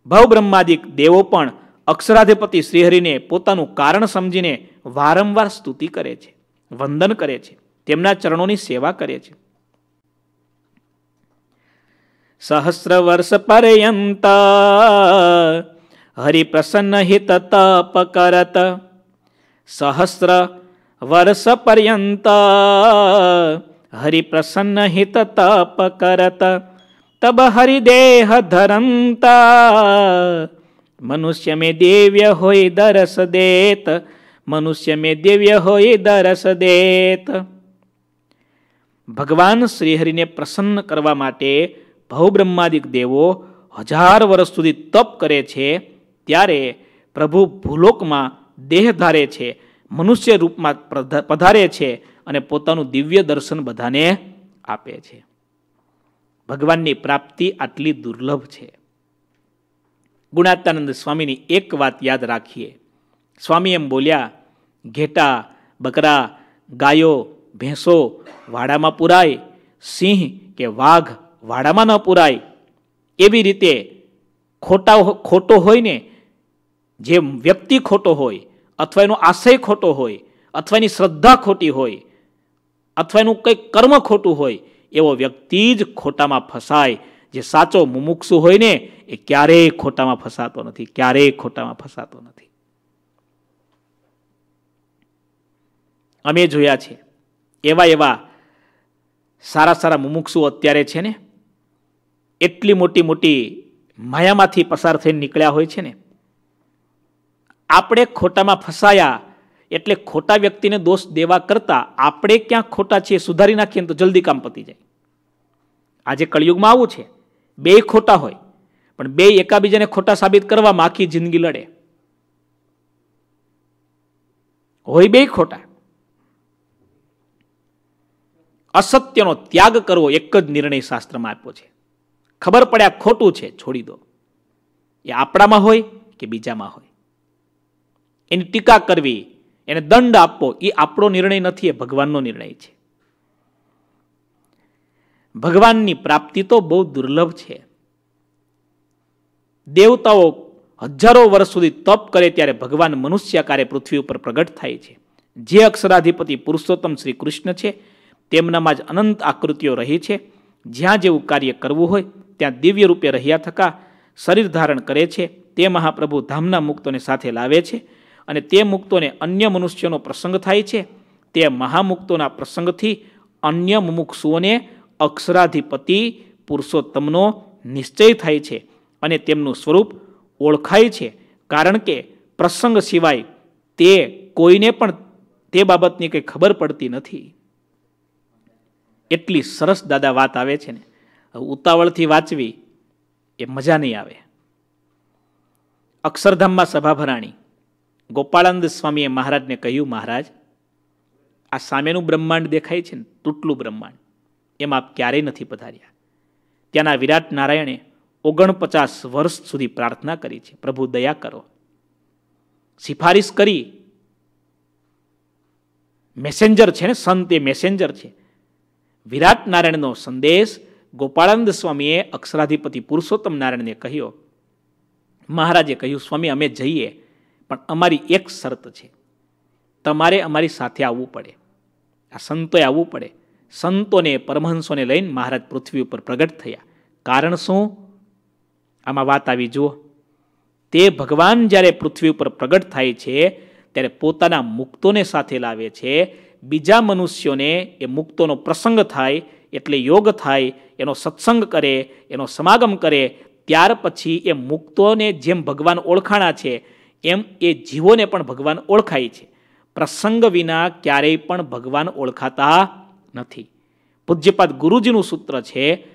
ભવ બ્રહ્માદિક દેવો પણ અક્ષરાધિપતિ શ્રીહરિને પોતાનું કારણ સમજીને વારંવાર સ્તુતિ કરે છે, વંદન કરે છે, તેમના ચરણોની સેવા કરે છે. સહસ્ર વર્ષ પર્યંત હરિપ્રસન્ન હિત તપ કરત સહસ્ર વર્ષ પર્યંત કરત તબ હરિદેહ ધરંતા મનુષ્ય મેં દિવ્ય હોય દરસ દેત મનુષ્ય મેં દિવ્ય હોય દરસ દેત ભગવાન શ્રીહરિને પ્રસન્ન કરવા માટે ભવબ્રહ્માદિક દેવો હજાર વર્ષ સુધી તપ કરે છે, ત્યારે પ્રભુ ભૂલોકમાં દેહ ધારે છે, મનુષ્ય રૂપમાં પધારે છે અને પોતાનું દિવ્ય દર્શન બધાને આપે છે. ભગવાનની પ્રાપ્તિ આટલી દુર્લભ છે. ગુણાતાનંદ સ્વામીની એક વાત યાદ રાખીએ. સ્વામી એમ બોલ્યા, ઘેટા, બકરા, ગાયો, ભેંસો વાડામાં પુરાય, સિંહ કે વાઘ વાડામાં ન પુરાય, એવી રીતે ખોટા ખોટો હોય ને, જે વ્યક્તિ ખોટો હોય, અથવા એનો આશય ખોટો હોય, અથવા એની શ્રદ્ધા ખોટી હોય, અથવા એનું કંઈક કર્મ ખોટું હોય, એવો વ્યક્તિ જ ખોટામાં ફસાય. જે સાચો મુમુક્ષુ હોય ને, એ ક્યારેય ખોટામાં ફસાતો નથી, ક્યારેય ખોટામાં ફસાતો નથી. અમે જોયા છે. એવા એવા સારા સારા મુમુક્ષુ અત્યારે છે ને એટલી મોટી મોટી માયામાંથી પસાર થઈને નીકળ્યા હોય છે ને, આપણે ખોટામાં ફસાયા એટલે ખોટા વ્યક્તિને દોષ દેવા કરતા આપણે ક્યાં ખોટા છીએ સુધારી નાખીએ તો જલ્દી કામ પતી જાય. આજે કળિયુગમાં આવું છે. બે ખોટા હોય, પણ બે એકાબીજાને ખોટા સાબિત કરવામાં આખી જિંદગી લડે. હોય બે ખોટા. અસત્યનો ત્યાગ કરવો એક જ નિર્ણય શાસ્ત્રમાં આપ્યો છે. ખબર પડે આ ખોટું છે, છોડી દો. એ આપણામાં હોય કે બીજામાં હોય? એની ટીકા કરવી, એને દંડ આપવો, એ આપણો નિર્ણય નથી, એ ભગવાનનો નિર્ણય છે. ભગવાનની પ્રાપ્તિ તો બહુ દુર્લભ છે. દેવતાઓ હજારો વર્ષ સુધી તપ કરે ત્યારે ભગવાન મનુષ્યાકારે પૃથ્વી ઉપર પ્રગટ થાય છે. જે અક્ષરાધિપતિ પુરુષોત્તમ શ્રી કૃષ્ણ છે, તેમનામાં જ અનંત આકૃતિઓ રહી છે. જ્યાં જેવું કાર્ય કરવું હોય ત્યાં દિવ્ય રૂપે રહ્યા થકા શરીર ધારણ કરે છે, તે મહાપ્રભુ ધામના મુક્તોને સાથે લાવે છે અને તે મુક્તોને અન્ય મનુષ્યનો પ્રસંગ થાય છે. તે મહામુક્તોના પ્રસંગથી અન્ય મુમુક્ષુઓને અક્ષરાધિપતિ, પુરુષોત્તમનો નિશ્ચય થાય છે અને તેમનું સ્વરૂપ ઓળખાય છે. કારણ કે પ્રસંગ સિવાય તે કોઈને પણ તે બાબતની કંઈ ખબર પડતી નથી. એટલી સરસ દાદા વાત આવે છે ને. ઉતાવળથી વાંચવી એ મજા નહીં આવે. અક્ષરધામમાં સભા ભરાણી ગોપાળાનંદ સ્વામીએ મહારાજને કહ્યું, મહારાજ, આ સામેનું બ્રહ્માંડ દેખાય છે ને, તૂટલું બ્રહ્માંડ. એમ આપ ક્યારેય નથી પધાર્યા. ત્યાંના વિરાટ નારાયણે ઓગણપચાસ વર્ષ સુધી પ્રાર્થના કરી છે. પ્રભુ, દયા કરો. સિફારિશ કરી. મેસેન્જર છે ને, સંત એ મેસેન્જર છે. વિરાટ નારાયણનો સંદેશ ગોપાળાનંદ સ્વામીએ અક્ષરાધિપતિ પુરુષોત્તમ નારાયણને કહ્યો, મહારાજે કહ્યું, સ્વામી, અમે જઈએ, પણ અમારી એક શરત છે. તમારે અમારી સાથે આવવું પડે. આ સંતોએ આવવું પડે. સંતોને, પરમહંસોને લઈને મહારાજ પૃથ્વી ઉપર પ્રગટ થયા. કારણ શું? આમાં વાત આવી, જુઓ. તે ભગવાન જ્યારે પૃથ્વી ઉપર પ્રગટ થાય છે, ત્યારે પોતાના મુક્તોને સાથે લાવે છે. બીજા મનુષ્યોને એ મુક્તોનો પ્રસંગ થાય એટલે યોગ થાય, એનો સત્સંગ કરે, એનો સમાગમ કરે, ત્યાર પછી એ મુક્તોને જેમ ભગવાન ઓળખાણા છે, એમ એ જીવોને પણ ભગવાન ઓળખાય છે. પ્રસંગ વિના ક્યારેય પણ ભગવાન ઓળખાતા નથી. પૂજ્યપાદ ગુરુજીનું સૂત્ર છે,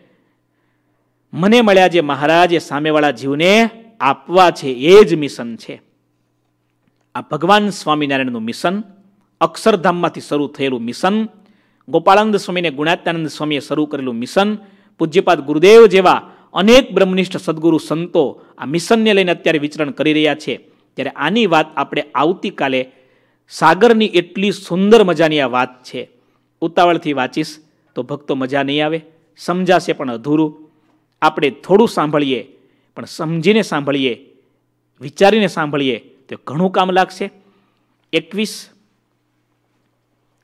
મને મળ્યા જે મહારાજ, એ સામેવાળા જીવને આપવા છે, એ જ મિશન છે. આ ભગવાન સ્વામિનારાયણનું મિશન, અક્ષરધામમાંથી શરૂ થયેલું મિશન ગોપાળાનંદ સ્વામીને ગુણાત્યાનંદ સ્વામીએ શરૂ કરેલું મિશન. પૂજ્યપાદ ગુરુદેવ જેવા અનેક બ્રહ્મનિષ્ઠ સદગુરુ સંતો આ મિશનને લઈને અત્યારે વિચરણ કરી રહ્યા છે. ત્યારે આની વાત આપણે આવતીકાલે સાગરની એટલી સુંદર મજાની આ વાત છે. ઉતાવળથી વાંચીશ તો ભક્તો મજા નહીં આવે, સમજાશે પણ અધૂરું. આપણે થોડું સાંભળીએ, પણ સમજીને સાંભળીએ, વિચારીને સાંભળીએ તો ઘણું કામ લાગશે. એકવીસ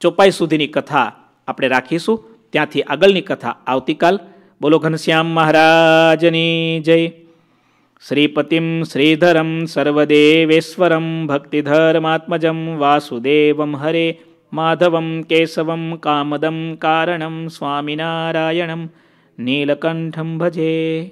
ચોપાઈ સુધીની કથા આપણે રાખીશું. ત્યાંથી આગળની કથા આવતીકાલ. બોલો ઘનશ્યામ મહારાજની જય. શ્રીપતિમ શ્રીધરમ સર્વદેવેશ્વરમ ભક્તિધર્માત્મજમ વાસુદેવમ હરે. માધવમ કેશવમ કામદમ કારણમ સ્વામિનારાયણમ. નીલકંઠમ ભજે.